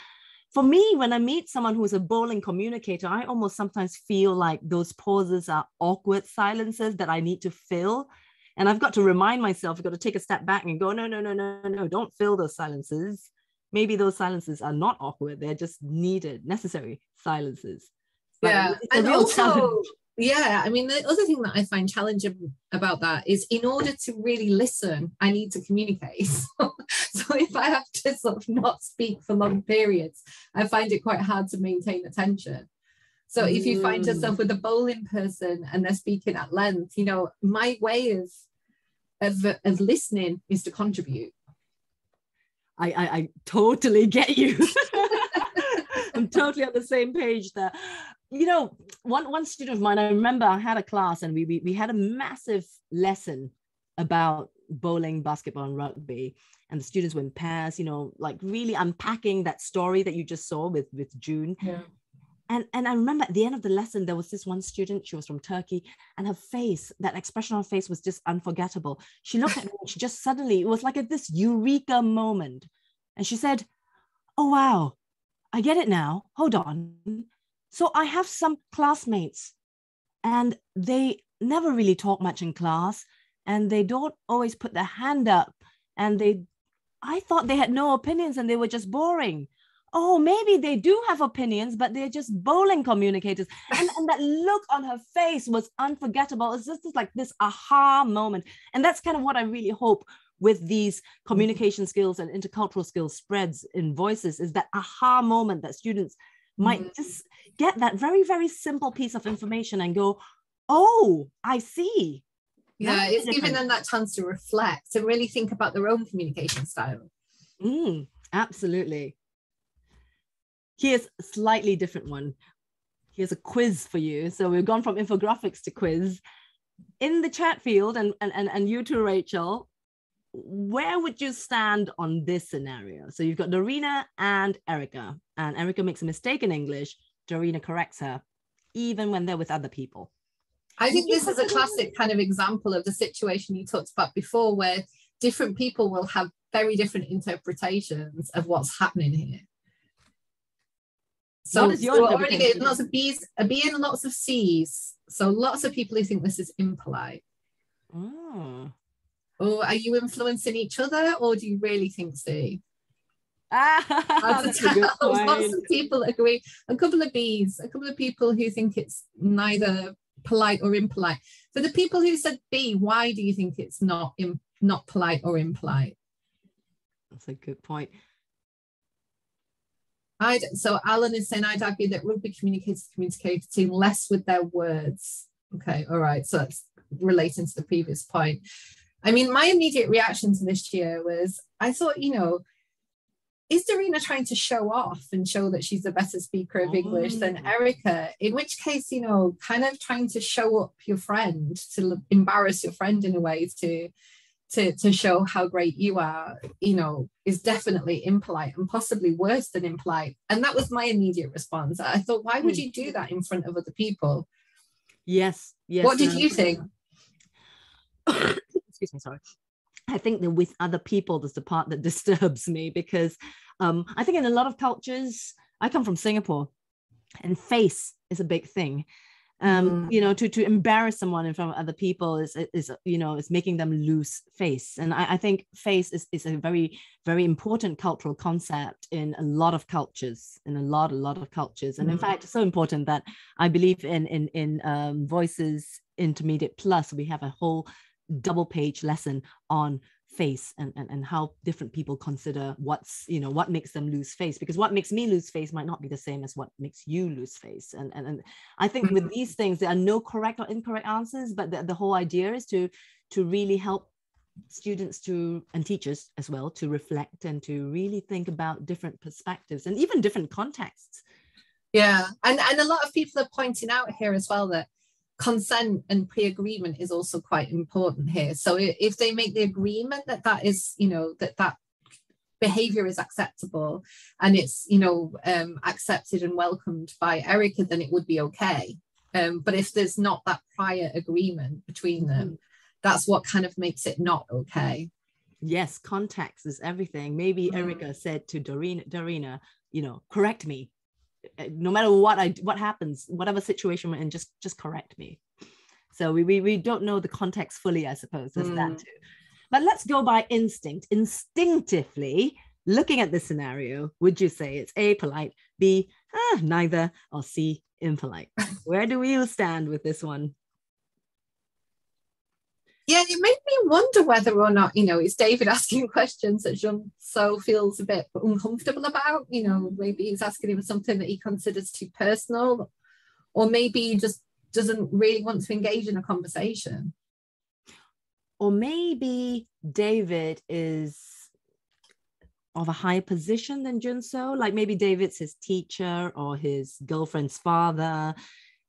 For me, when I meet someone who's a bowling communicator, I almost sometimes feel like those pauses are awkward silences that I need to fill. And I've got to remind myself, I've got to take a step back and go, no, no, no, no, no, don't fill those silences. Maybe those silences are not awkward, they're just needed, necessary silences. yeah, and also, yeah, I mean, the other thing that I find challenging about that is in order to really listen, I need to communicate. so, so if I have to sort of not speak for long periods, I find it quite hard to maintain attention. So if you find mm. yourself with a bowling person and they're speaking at length, you know, my way of of, of listening is to contribute. I, I, I totally get you. I'm totally on the same page there. You know, one one student of mine, I remember I had a class and we we, we had a massive lesson about bowling, basketball, and rugby. And the students were in pairs, you know, like really unpacking that story that you just saw with with June. Yeah. And, and I remember at the end of the lesson, there was this one student, she was from Turkey, and her face, that expression on her face was just unforgettable. She looked at me and she just suddenly, it was like a, this eureka moment. And she said, Oh, wow, I get it now. Hold on. So I have some classmates, and they never really talk much in class, and they don't always put their hand up, and they, I thought they had no opinions and they were just boring oh, maybe they do have opinions, but they're just bowling communicators. And, and that look on her face was unforgettable. It's just like this aha moment. And that's kind of what I really hope with these communication skills and intercultural skills spreads in voices is that aha moment that students might mm-hmm. just get that very, very simple piece of information and go, oh, I see. Yeah, it's giving them that chance to reflect and really think about their own communication style. Mm, absolutely. Here's a slightly different one. Here's a quiz for you. So we've gone from infographics to quiz. In the chat field, and, and, and you too, Rachael, where would you stand on this scenario? So you've got Dorina and Erica, and Erica makes a mistake in English. Dorina corrects her, even when they're with other people. I think this is a classic kind of example of the situation you talked about before, where different people will have very different interpretations of what's happening here. So, what is your already getting lots of B's, a B and lots of C's. So lots of people who think this is impolite. Oh. Or are you influencing each other, or do you really think so? Ah, that's a good point. Lots of people agree. A couple of B's, a couple of people who think it's neither polite or impolite. For the people who said B, why do you think it's not Im- not polite or impolite? That's a good point. I'd, so Alan is saying I'd argue that rugby communicators communicating less with their words. Okay, all right. So that's relating to the previous point. I mean, my immediate reaction to this year was I thought, you know, is Dorina trying to show off and show that she's a better speaker of English than oh. Erica? In which case, you know, kind of trying to show up your friend, to embarrass your friend in a way, to to, to show how great you are, you know, is definitely impolite and possibly worse than impolite. And that was my immediate response. I thought, why would hmm. you do that in front of other people? Yes. Yes. What did um, you think? Excuse me, sorry. I think that with other people, there's the part that disturbs me because um, I think in a lot of cultures, I come from Singapore and face is a big thing um mm. you know to to embarrass someone in front of other people is is you know is making them lose face and i, I think face is, is a very very important cultural concept in a lot of cultures in a lot a lot of cultures and mm. in fact so important that i believe in in in um, voices intermediate plus we have a whole double page lesson on face and, and and how different people consider what's you know what makes them lose face because what makes me lose face might not be the same as what makes you lose face and and, and i think mm-hmm. with these things there are no correct or incorrect answers but the, the whole idea is to to really help students to and teachers as well to reflect and to really think about different perspectives and even different contexts yeah and and a lot of people are pointing out here as well that consent and pre-agreement is also quite important here. So if they make the agreement that that is you know that that behavior is acceptable and it's you know um, accepted and welcomed by erica then it would be okay. Um, but if there's not that prior agreement between them mm-hmm. that's what kind of makes it not okay. Yes context is everything. Maybe mm. erica said to dorina dorina you know correct me no matter what I what happens, whatever situation we're in, just just correct me. So we we, we don't know the context fully, I suppose. There's mm. that too. But let's go by instinct. Instinctively, looking at this scenario, would you say it's A polite, B ah, neither, or C impolite? Where do you stand with this one? Yeah, it made me wonder whether or not, you know, it's David asking questions that Jean So feels a bit uncomfortable about. You know, maybe he's asking him something that he considers too personal, or maybe he just doesn't really want to engage in a conversation. Or maybe David is of a higher position than Junso. Like maybe David's his teacher or his girlfriend's father,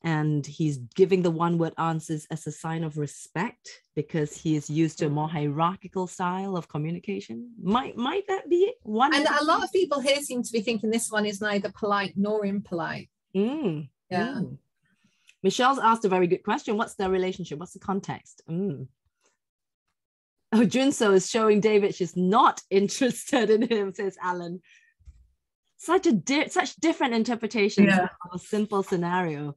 and he's giving the one word answers as a sign of respect because he is used to a more hierarchical style of communication. Might might that be one? And a lot of people here seem to be thinking this one is neither polite nor impolite. Mm. Yeah. Mm. Michelle's asked a very good question. What's their relationship? What's the context? Mm. Oh, Junso is showing David she's not interested in him, says Alan. Such a di- such different interpretations Yeah. of a simple scenario.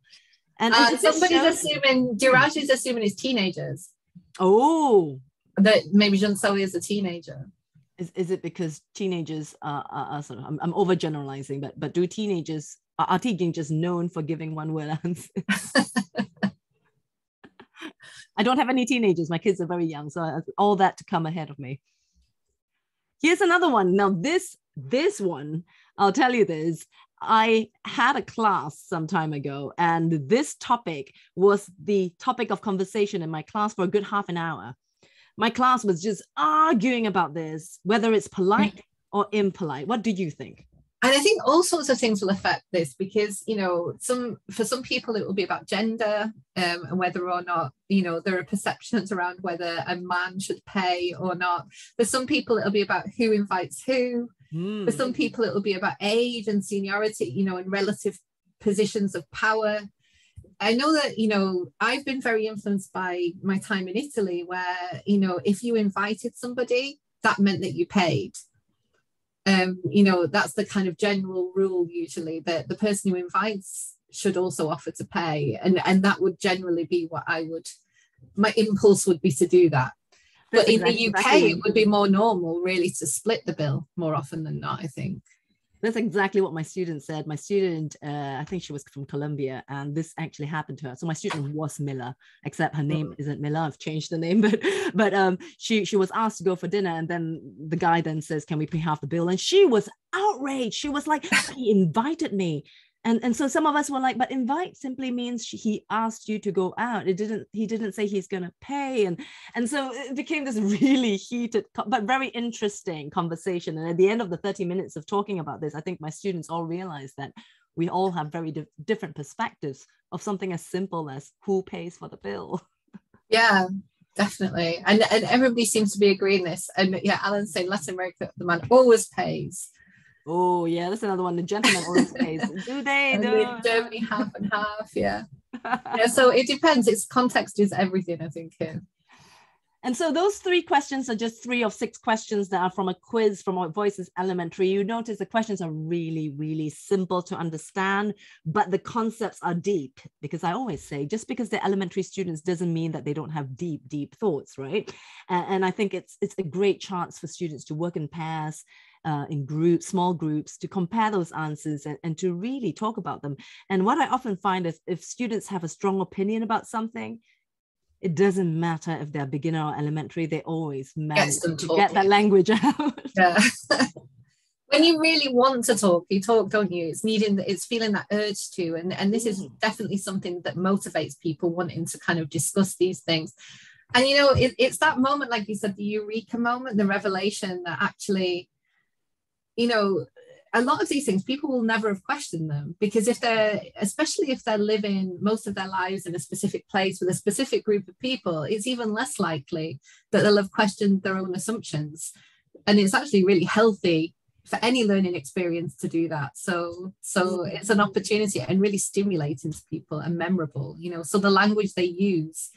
And, Uh, and it just somebody's assuming Dheeraj is assuming it's teenagers. oh, That maybe Jean So is a teenager. is, is it because teenagers are, are, are sort of I'm, I'm overgeneralizing, but but do teenagers are, are teenagers known for giving one word answers? I don't have any teenagers. My kids are very young, so I- all that to come ahead of me. Here's another one. Now this this one, I'll tell you this. I had a class some time ago, and this topic was the topic of conversation in my class for a good half an hour. My class was just arguing about this, whether it's polite or impolite. What do you think? And I think all sorts of things will affect this because, you know, some for some people it will be about gender um, and whether or not, you know, there are perceptions around whether a man should pay or not. For some people it'll be about who invites who. Hmm. For some people it will be about age and seniority, you know, and relative positions of power. I know that, you know, I've been very influenced by my time in Italy where, you know, if you invited somebody, that meant that you paid um, you know, that's the kind of general rule usually that the person who invites should also offer to pay. And, and that would generally be what I would, my impulse would be to do that. That's But in exactly- the UK, exactly- it would be more normal really to split the bill more often than not, I think. That's exactly what my student said. My student, uh, I think she was from Colombia, and this actually happened to her. So my student was Miller, except her name isn't Miller. I've changed the name, but but um, she she was asked to go for dinner, and then the guy then says, "Can we pay half the bill?" And she was outraged. She was like, "He invited me." And, and so some of us were like, but invite simply means she, he asked you to go out. It didn't. He didn't say he's gonna pay, and and so it became this really heated but very interesting conversation and at the end of the 30 minutes of talking about this i think my students all realized that we all have very di- different perspectives of something as simple as who pays for the bill Yeah, definitely. And, and everybody seems to be agreeing this. And yeah, Alan's saying Latin America, the man always pays. Oh yeah that's another one the gentleman always pays do they do Germany, half and half. Yeah. yeah. So it depends. It's context is everything, I think. Here. And so those three questions are just three of six questions that are from a quiz from Voices Elementary. You notice the questions are really, really simple to understand, but the concepts are deep because I always say just because they're elementary students doesn't mean that they don't have deep, deep thoughts, right? And, and I think it's it's a great chance for students to work in pairs. Uh, in groups, small groups, to compare those answers and, and to really talk about them. And what I often find is if students have a strong opinion about something, it doesn't matter if they're beginner or elementary, they always manage them to get that language out. Yeah. when you really want to talk, you talk, don't you? It's needing, that it's feeling that urge to, and and this is Mm. definitely something that motivates people wanting to kind of discuss these things. And you know, it, it's that moment, like you said, the eureka moment, the revelation that actually, you know, a lot of these things people will never have questioned them because if they're especially if they're living most of their lives in a specific place with a specific group of people it's even less likely that they'll have questioned their own assumptions. And it's actually really healthy for any learning experience to do that. So so it's an opportunity and really stimulating to people and memorable you know. So the language they use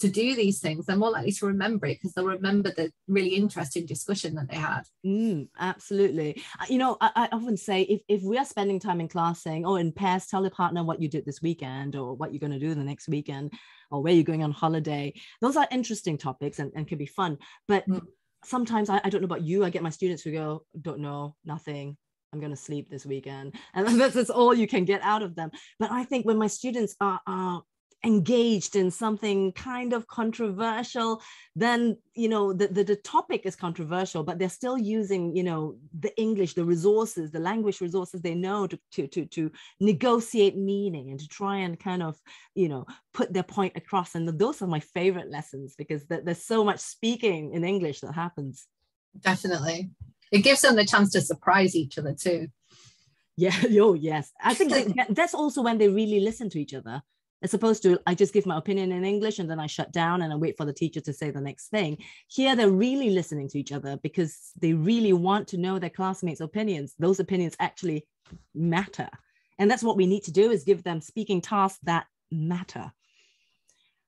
to do these things they're more likely to remember it because they'll remember the really interesting discussion that they had Mm, absolutely. Uh, You know, I, I often say if, if we are spending time in class saying, oh, in pairs, tell your partner what you did this weekend or what you're going to do the next weekend or where you're going on holiday, those are interesting topics and, and can be fun. But Mm. sometimes I, I don't know about you, I get my students who go, don't know, nothing. I'm going to sleep this weekend. And that's, that's all you can get out of them. But I think when my students are, are engaged in something kind of controversial then you know the, the, the topic is controversial but they're still using you know the english the resources the language resources they know to, to to to negotiate meaning and to try and kind of you know put their point across. And those are my favorite lessons because there's so much speaking in english that happens. Definitely. It gives them the chance to surprise each other too. Yeah oh yes. I think that's also when they really listen to each other as opposed to I just give my opinion in English and then I shut down and I wait for the teacher to say the next thing. Here they're really listening to each other because they really want to know their classmates' opinions. Those opinions actually matter. And that's what we need to do is give them speaking tasks that matter.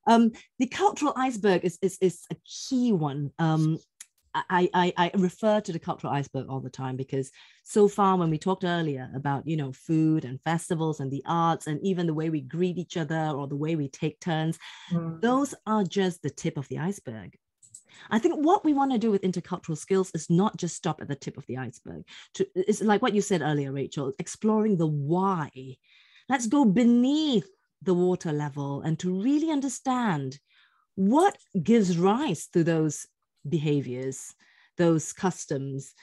Um, the cultural iceberg is, is, is a key one. Um, I, I, I refer to the cultural iceberg all the time because so far when we talked earlier about you know food and festivals and the arts and even the way we greet each other or the way we take turns mm. those are just the tip of the iceberg I think what we want to do with intercultural skills is not just stop at the tip of the iceberg. To, it's like what you said earlier, Rachael, exploring the why. Let's go beneath the water level and to really understand what gives rise to those behaviors, those customs,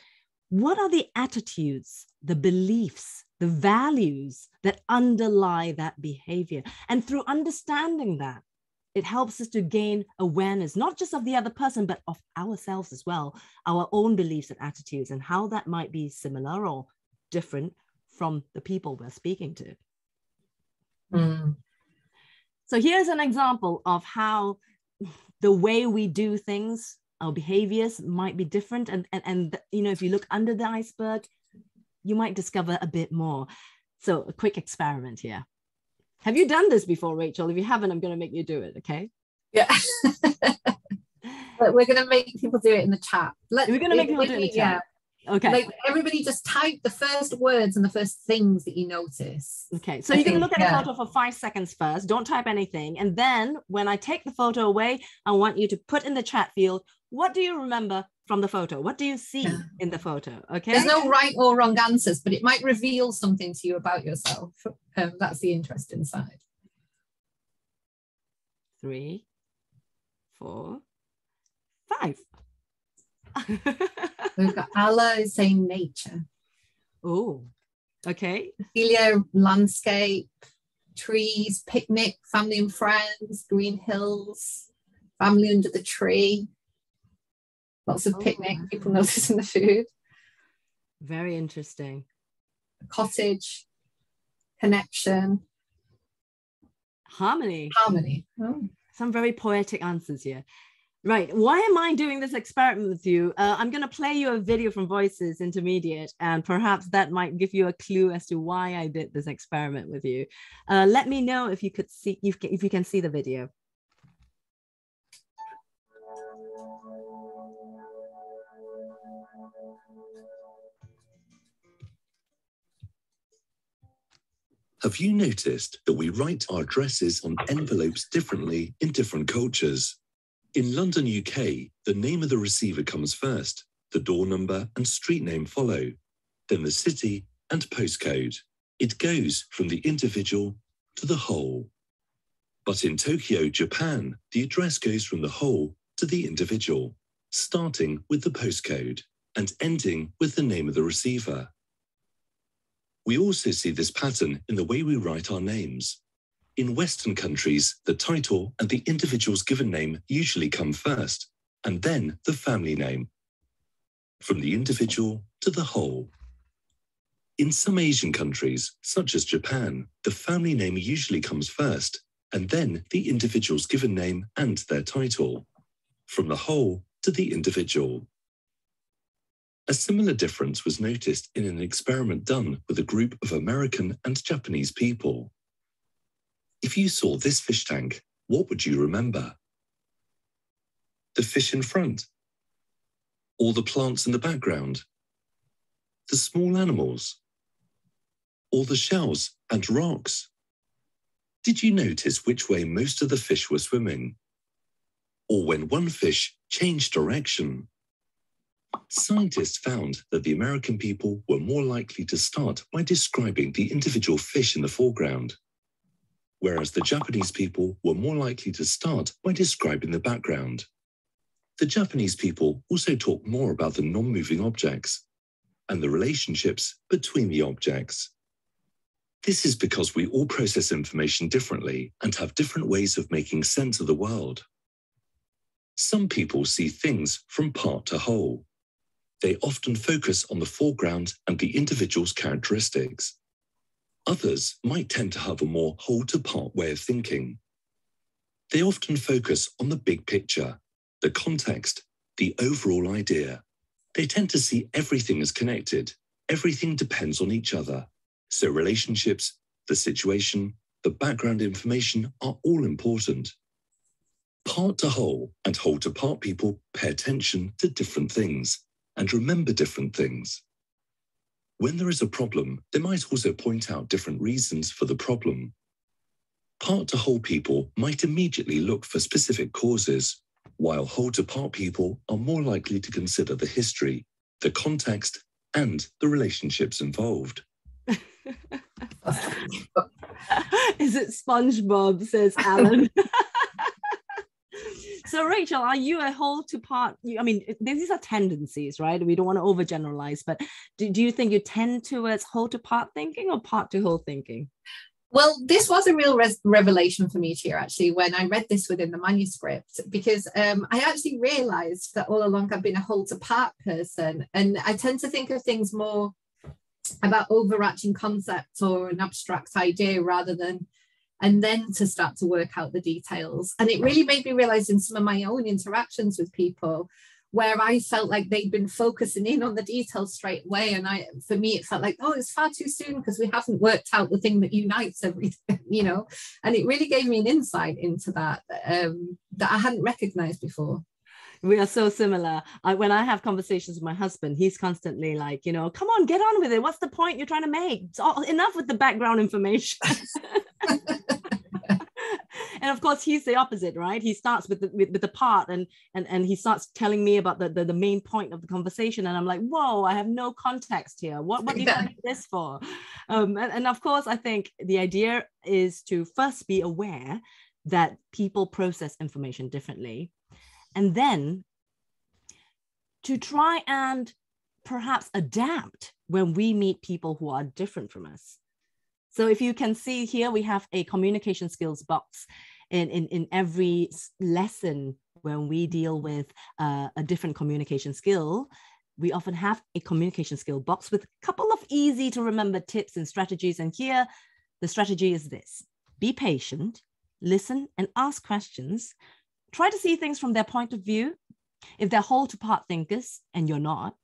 what are the attitudes, the beliefs, the values that underlie that behavior? And through understanding that, it helps us to gain awareness, not just of the other person, but of ourselves as well, our own beliefs and attitudes, and how that might be similar or different from the people we're speaking to. Mm. So here's an example of how the way we do things our behaviors might be different. And, and and you know if you look under the iceberg you might discover a bit more. So a quick experiment here. Have you done this before rachael? If you haven't i'm going to make you do it okay? Yeah. But we're going to make people do it in the chat. Let, we're going to make people do it in the chat. yeah Okay. Like everybody just type the first words and the first things that you notice. Okay. So I you're going to look at yeah. a photo for five seconds first. Don't type anything. And then when I take the photo away, I want you to put in the chat field what do you remember from the photo? What do you see yeah. in the photo? Okay. There's no right or wrong answers, but it might reveal something to you about yourself. Um, that's the interesting side. Three, four, five. We've got Allah is saying nature. Oh, okay. Celia, landscape, trees, picnic, family and friends, green hills, family under the tree. Lots of oh, picnic, people noticing the food. Very interesting. Cottage, connection, harmony. Harmony. Oh. Some very poetic answers here. Right. Why am I doing this experiment with you? Uh, I'm going to play you a video from Voices Intermediate, and perhaps that might give you a clue as to why I did this experiment with you. Uh, let me know if you could see if you can see the video. Have you noticed that we write our addresses on envelopes differently in different cultures? In London, UK, the name of the receiver comes first, the door number and street name follow, then the city and postcode. It goes from the individual to the whole. But in Tokyo, Japan, the address goes from the whole to the individual, starting with the postcode and ending with the name of the receiver. We also see this pattern in the way we write our names. In Western countries, the title and the individual's given name usually come first, and then the family name. From the individual to the whole. In some Asian countries, such as Japan, the family name usually comes first, and then the individual's given name and their title. From the whole to the individual. A similar difference was noticed in an experiment done with a group of American and Japanese people. If you saw this fish tank, what would you remember? The fish in front? Or the plants in the background? The small animals? Or the shells and rocks? Did you notice which way most of the fish were swimming? Or when one fish changed direction? Scientists found that the American people were more likely to start by describing the individual fish in the foreground, whereas the Japanese people were more likely to start by describing the background. The Japanese people also talk more about the non-moving objects and the relationships between the objects. This is because we all process information differently and have different ways of making sense of the world. Some people see things from part to whole. They often focus on the foreground and the individual's characteristics. Others might tend to have a more whole to part way of thinking. They often focus on the big picture the context, the overall idea. They tend to see everything as connected. Everything depends on each other. So relationships, the situation, the background information are all important. Part to whole and whole to part people pay attention to different things and remember different things. When there is a problem, they might also point out different reasons for the problem. Part to whole people might immediately look for specific causes while whole to part people are more likely to consider the history, the context, and the relationships involved. Is it SpongeBob? Says Alan. so Rachael, are you a whole to part? I mean, these are tendencies, right? We don't want to overgeneralize, but do, do you think you tend towards whole to part thinking or part to whole thinking? Well, this was a real res- revelation for me here, actually, when I read this within the manuscript, because um, I actually realized that all along I've been a whole to part person. And I tend to think of things more about overarching concepts or an abstract idea rather than and then to start to work out the details. And it really made me realize in some of my own interactions with people where I felt like they'd been focusing in on the details straight away. And I, for me, it felt like, oh, it's far too soon because we haven't worked out the thing that unites everything, you know. And it really gave me an insight into that um, that I hadn't recognized before. We are so similar. I, when I have conversations with my husband, he's constantly like, you know, come on, get on with it. What's the point you're trying to make? It's all, enough with the background information. and of course he's the opposite right he starts with the with, with the part and and and he starts telling me about the, the, the main point of the conversation and i'm like whoa i have no context here what what do you need this for um and, and of course i think the idea is to first be aware that people process information differently and then to try and perhaps adapt when we meet people who are different from us so if you can see here, we have a communication skills box in, in, in every lesson when we deal with uh, a different communication skill. We often have a communication skill box with a couple of easy to remember tips and strategies. And here, the strategy is this be patient, listen and ask questions, try to see things from their point of view. If they're whole to part thinkers and you're not,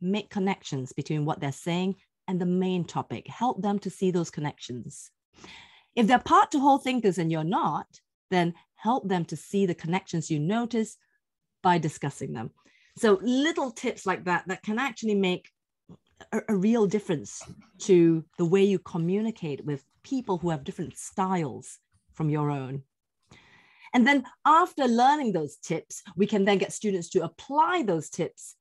make connections between what they're saying and the main topic. Help them to see those connections. If they're part to whole thinkers and you're not, then help them to see the connections you notice by discussing them. So little tips like that that can actually make a, a, real difference to the way you communicate with people who have different styles from your own. And then after learning those tips, we can then get students to apply those tips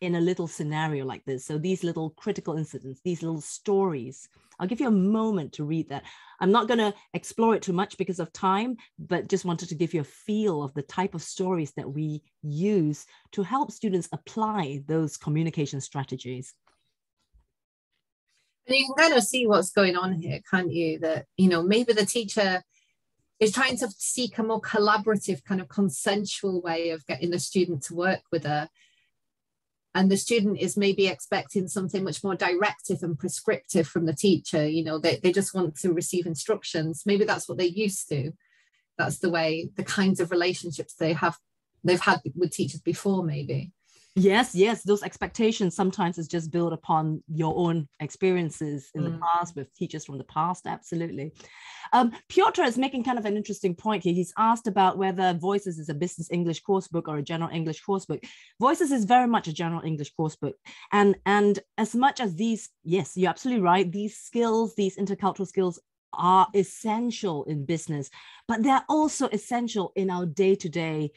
in a little scenario like this. So these little critical incidents, these little stories, I'll give you a moment to read that. I'm not going to explore it too much because of time, but just wanted to give you a feel of the type of stories that we use to help students apply those communication strategies. And you can kind of see what's going on here, can't you? That, you know, maybe the teacher is trying to seek a more collaborative, kind of consensual way of getting the student to work with her. And the student is maybe expecting something much more directive and prescriptive from the teacher. You know they, they just want to receive instructions. Maybe that's what they're used to. That's the way the kinds of relationships they have they've had with teachers before maybe Yes, yes, those expectations sometimes is just built upon your own experiences in mm. the past with teachers from the past. Absolutely. Um, Piotr is making kind of an interesting point here. He's asked about whether Voices is a business English course book or a general English course book. Voices is very much a general English course book, and and as much as these, yes, you're absolutely right. These skills, these intercultural skills, are essential in business, but they're also essential in our day to day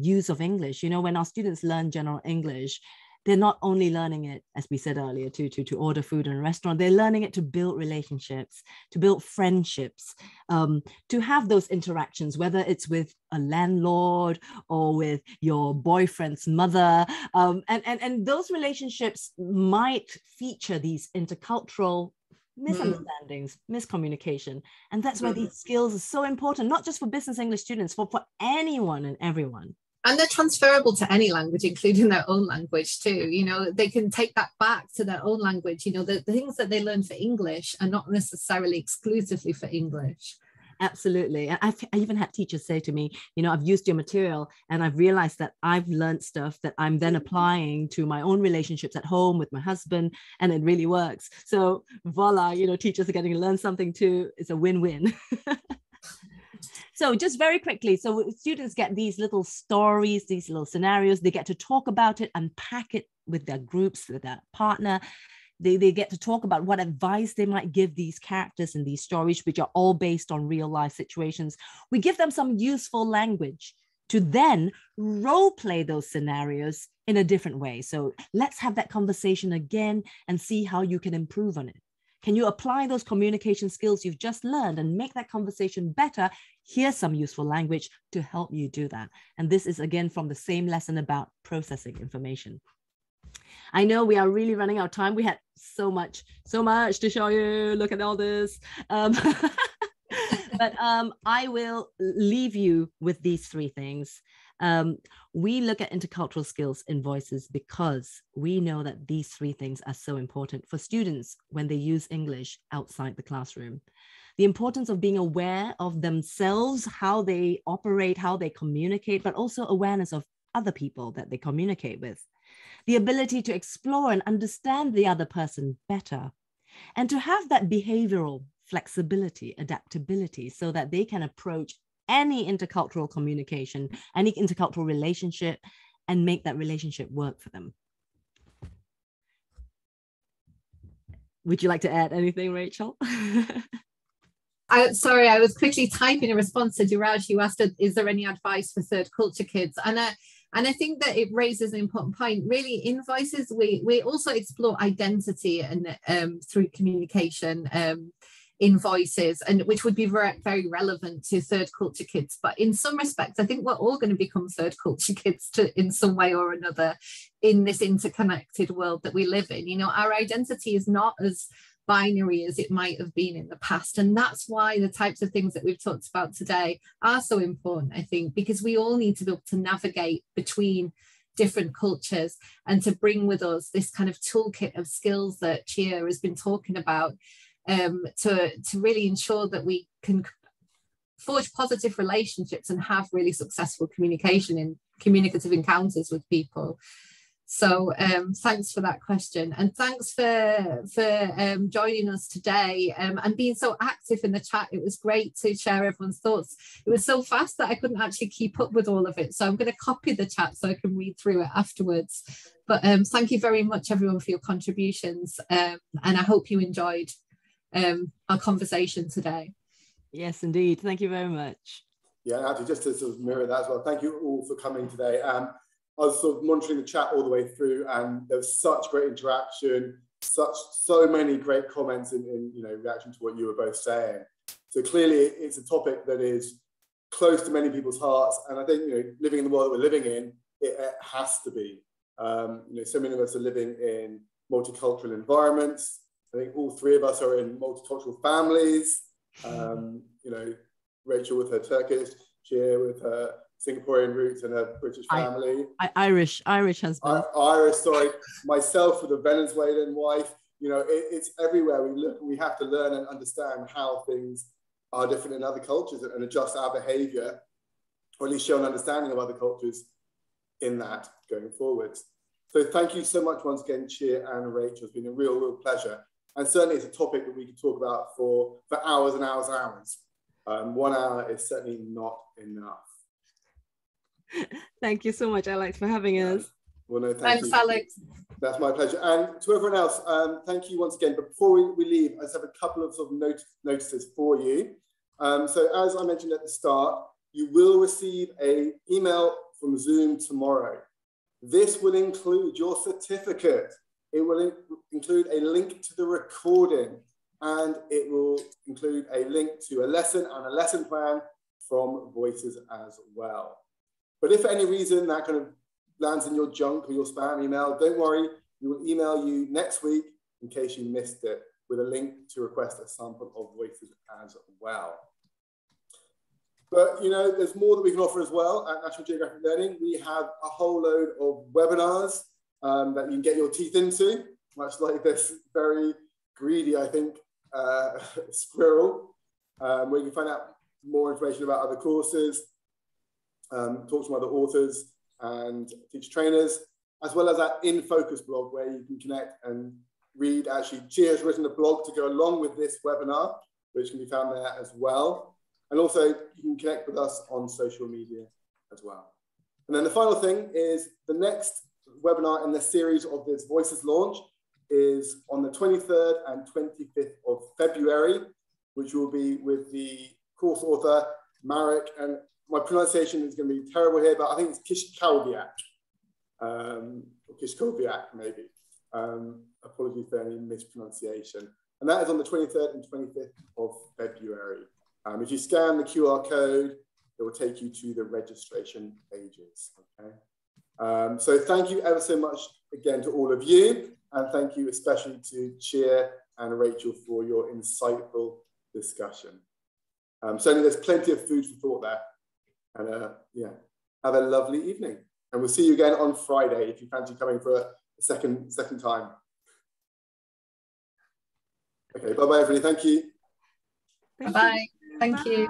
use of English. You know, when our students learn general English, they're not only learning it, as we said earlier, to, to, to order food in a restaurant, they're learning it to build relationships, to build friendships, um, to have those interactions, whether it's with a landlord or with your boyfriend's mother. Um, and, and, and those relationships might feature these intercultural misunderstandings, mm. miscommunication. And that's why mm. these skills are so important, not just for business English students, but for anyone and everyone and they're transferable to any language including their own language too you know they can take that back to their own language you know the, the things that they learn for english are not necessarily exclusively for english absolutely I've, i even had teachers say to me you know i've used your material and i've realized that i've learned stuff that i'm then mm-hmm. applying to my own relationships at home with my husband and it really works so voila you know teachers are getting to learn something too it's a win-win So just very quickly, so students get these little stories, these little scenarios, they get to talk about it, unpack it with their groups, with their partner. They, they get to talk about what advice they might give these characters in these stories, which are all based on real life situations. We give them some useful language to then role play those scenarios in a different way. So let's have that conversation again and see how you can improve on it. Can you apply those communication skills you've just learned and make that conversation better? Here's some useful language to help you do that. And this is again from the same lesson about processing information. I know we are really running out of time. We had so much, so much to show you. Look at all this. Um, but um, I will leave you with these three things. Um, we look at intercultural skills in voices because we know that these three things are so important for students when they use English outside the classroom. The importance of being aware of themselves, how they operate, how they communicate, but also awareness of other people that they communicate with. The ability to explore and understand the other person better. And to have that behavioral flexibility, adaptability, so that they can approach any intercultural communication, any intercultural relationship, and make that relationship work for them. Would you like to add anything, Rachael? I, sorry, I was quickly typing a response to Dheeraj, who asked, "Is there any advice for third culture kids?" And I, and I think that it raises an important point. Really, in voices, we we also explore identity and um, through communication. Um, in voices and which would be very, very relevant to third culture kids but in some respects i think we're all going to become third culture kids to in some way or another in this interconnected world that we live in you know our identity is not as binary as it might have been in the past and that's why the types of things that we've talked about today are so important i think because we all need to be able to navigate between different cultures and to bring with us this kind of toolkit of skills that Chia has been talking about um, to, to really ensure that we can forge positive relationships and have really successful communication in communicative encounters with people. So um, thanks for that question, and thanks for for um, joining us today um, and being so active in the chat. It was great to share everyone's thoughts. It was so fast that I couldn't actually keep up with all of it. So I'm going to copy the chat so I can read through it afterwards. But um, thank you very much, everyone, for your contributions, um, and I hope you enjoyed um, our conversation today. Yes, indeed. Thank you very much. Yeah, actually, just to sort of mirror that as well, thank you all for coming today. Um, I was sort of monitoring the chat all the way through, and there was such great interaction, such so many great comments in, in you know reaction to what you were both saying. So clearly, it's a topic that is close to many people's hearts, and I think you know, living in the world that we're living in, it, it has to be. Um, you know, so many of us are living in multicultural environments. I think all three of us are in multicultural families. Um, you know, Rachael with her Turkish, Chia with her Singaporean roots and her British family. I, I, Irish, Irish husband. I, Irish, sorry. Myself with a Venezuelan wife. You know, it, it's everywhere. We look, we have to learn and understand how things are different in other cultures and adjust our behavior, or at least show an understanding of other cultures in that going forwards. So thank you so much once again, Chia and Rachael. It's been a real, real pleasure. And certainly it's a topic that we could talk about for, for hours and hours and hours. Um, one hour is certainly not enough. Thank you so much, Alex, for having us. Well, no, thank Thanks, you. Alex. That's my pleasure. And to everyone else, um, thank you once again. But before we, we, leave, I just have a couple of sort of not notices for you. Um, so as I mentioned at the start, you will receive a email from Zoom tomorrow. This will include your certificate. It will in include a link to the recording and it will include a link to a lesson and a lesson plan from Voices as well. But if for any reason that kind of lands in your junk or your spam email, don't worry, we will email you next week in case you missed it with a link to request a sample of Voices as well. But you know, there's more that we can offer as well at National Geographic Learning. We have a whole load of webinars um, that you can get your teeth into, much like this very greedy, I think, uh, squirrel, um, where you can find out more information about other courses, um, talk to other authors and teacher trainers, as well as our In Focus blog, where you can connect and read. Actually, Chia has written a blog to go along with this webinar, which can be found there as well. And also, you can connect with us on social media as well. And then the final thing is the next webinar in the series of this Voices launch is on the 23rd and 25th of February, which will be with the course author, Marek, and my pronunciation is going to be terrible here, but I think it's Kishkalbiak, um, or Kishkoviak, maybe. Um, apologies for any mispronunciation. And that is on the 23rd and 25th of February. Um, if you scan the QR code, it will take you to the registration pages, okay? Um, so thank you ever so much again to all of you. And thank you especially to Chia and Rachael for your insightful discussion. Um, certainly there's plenty of food for thought there. And uh, yeah, have a lovely evening. And we'll see you again on Friday if you fancy coming for a second, second time. Okay, bye-bye everybody. Thank you. Bye-bye. Thank you.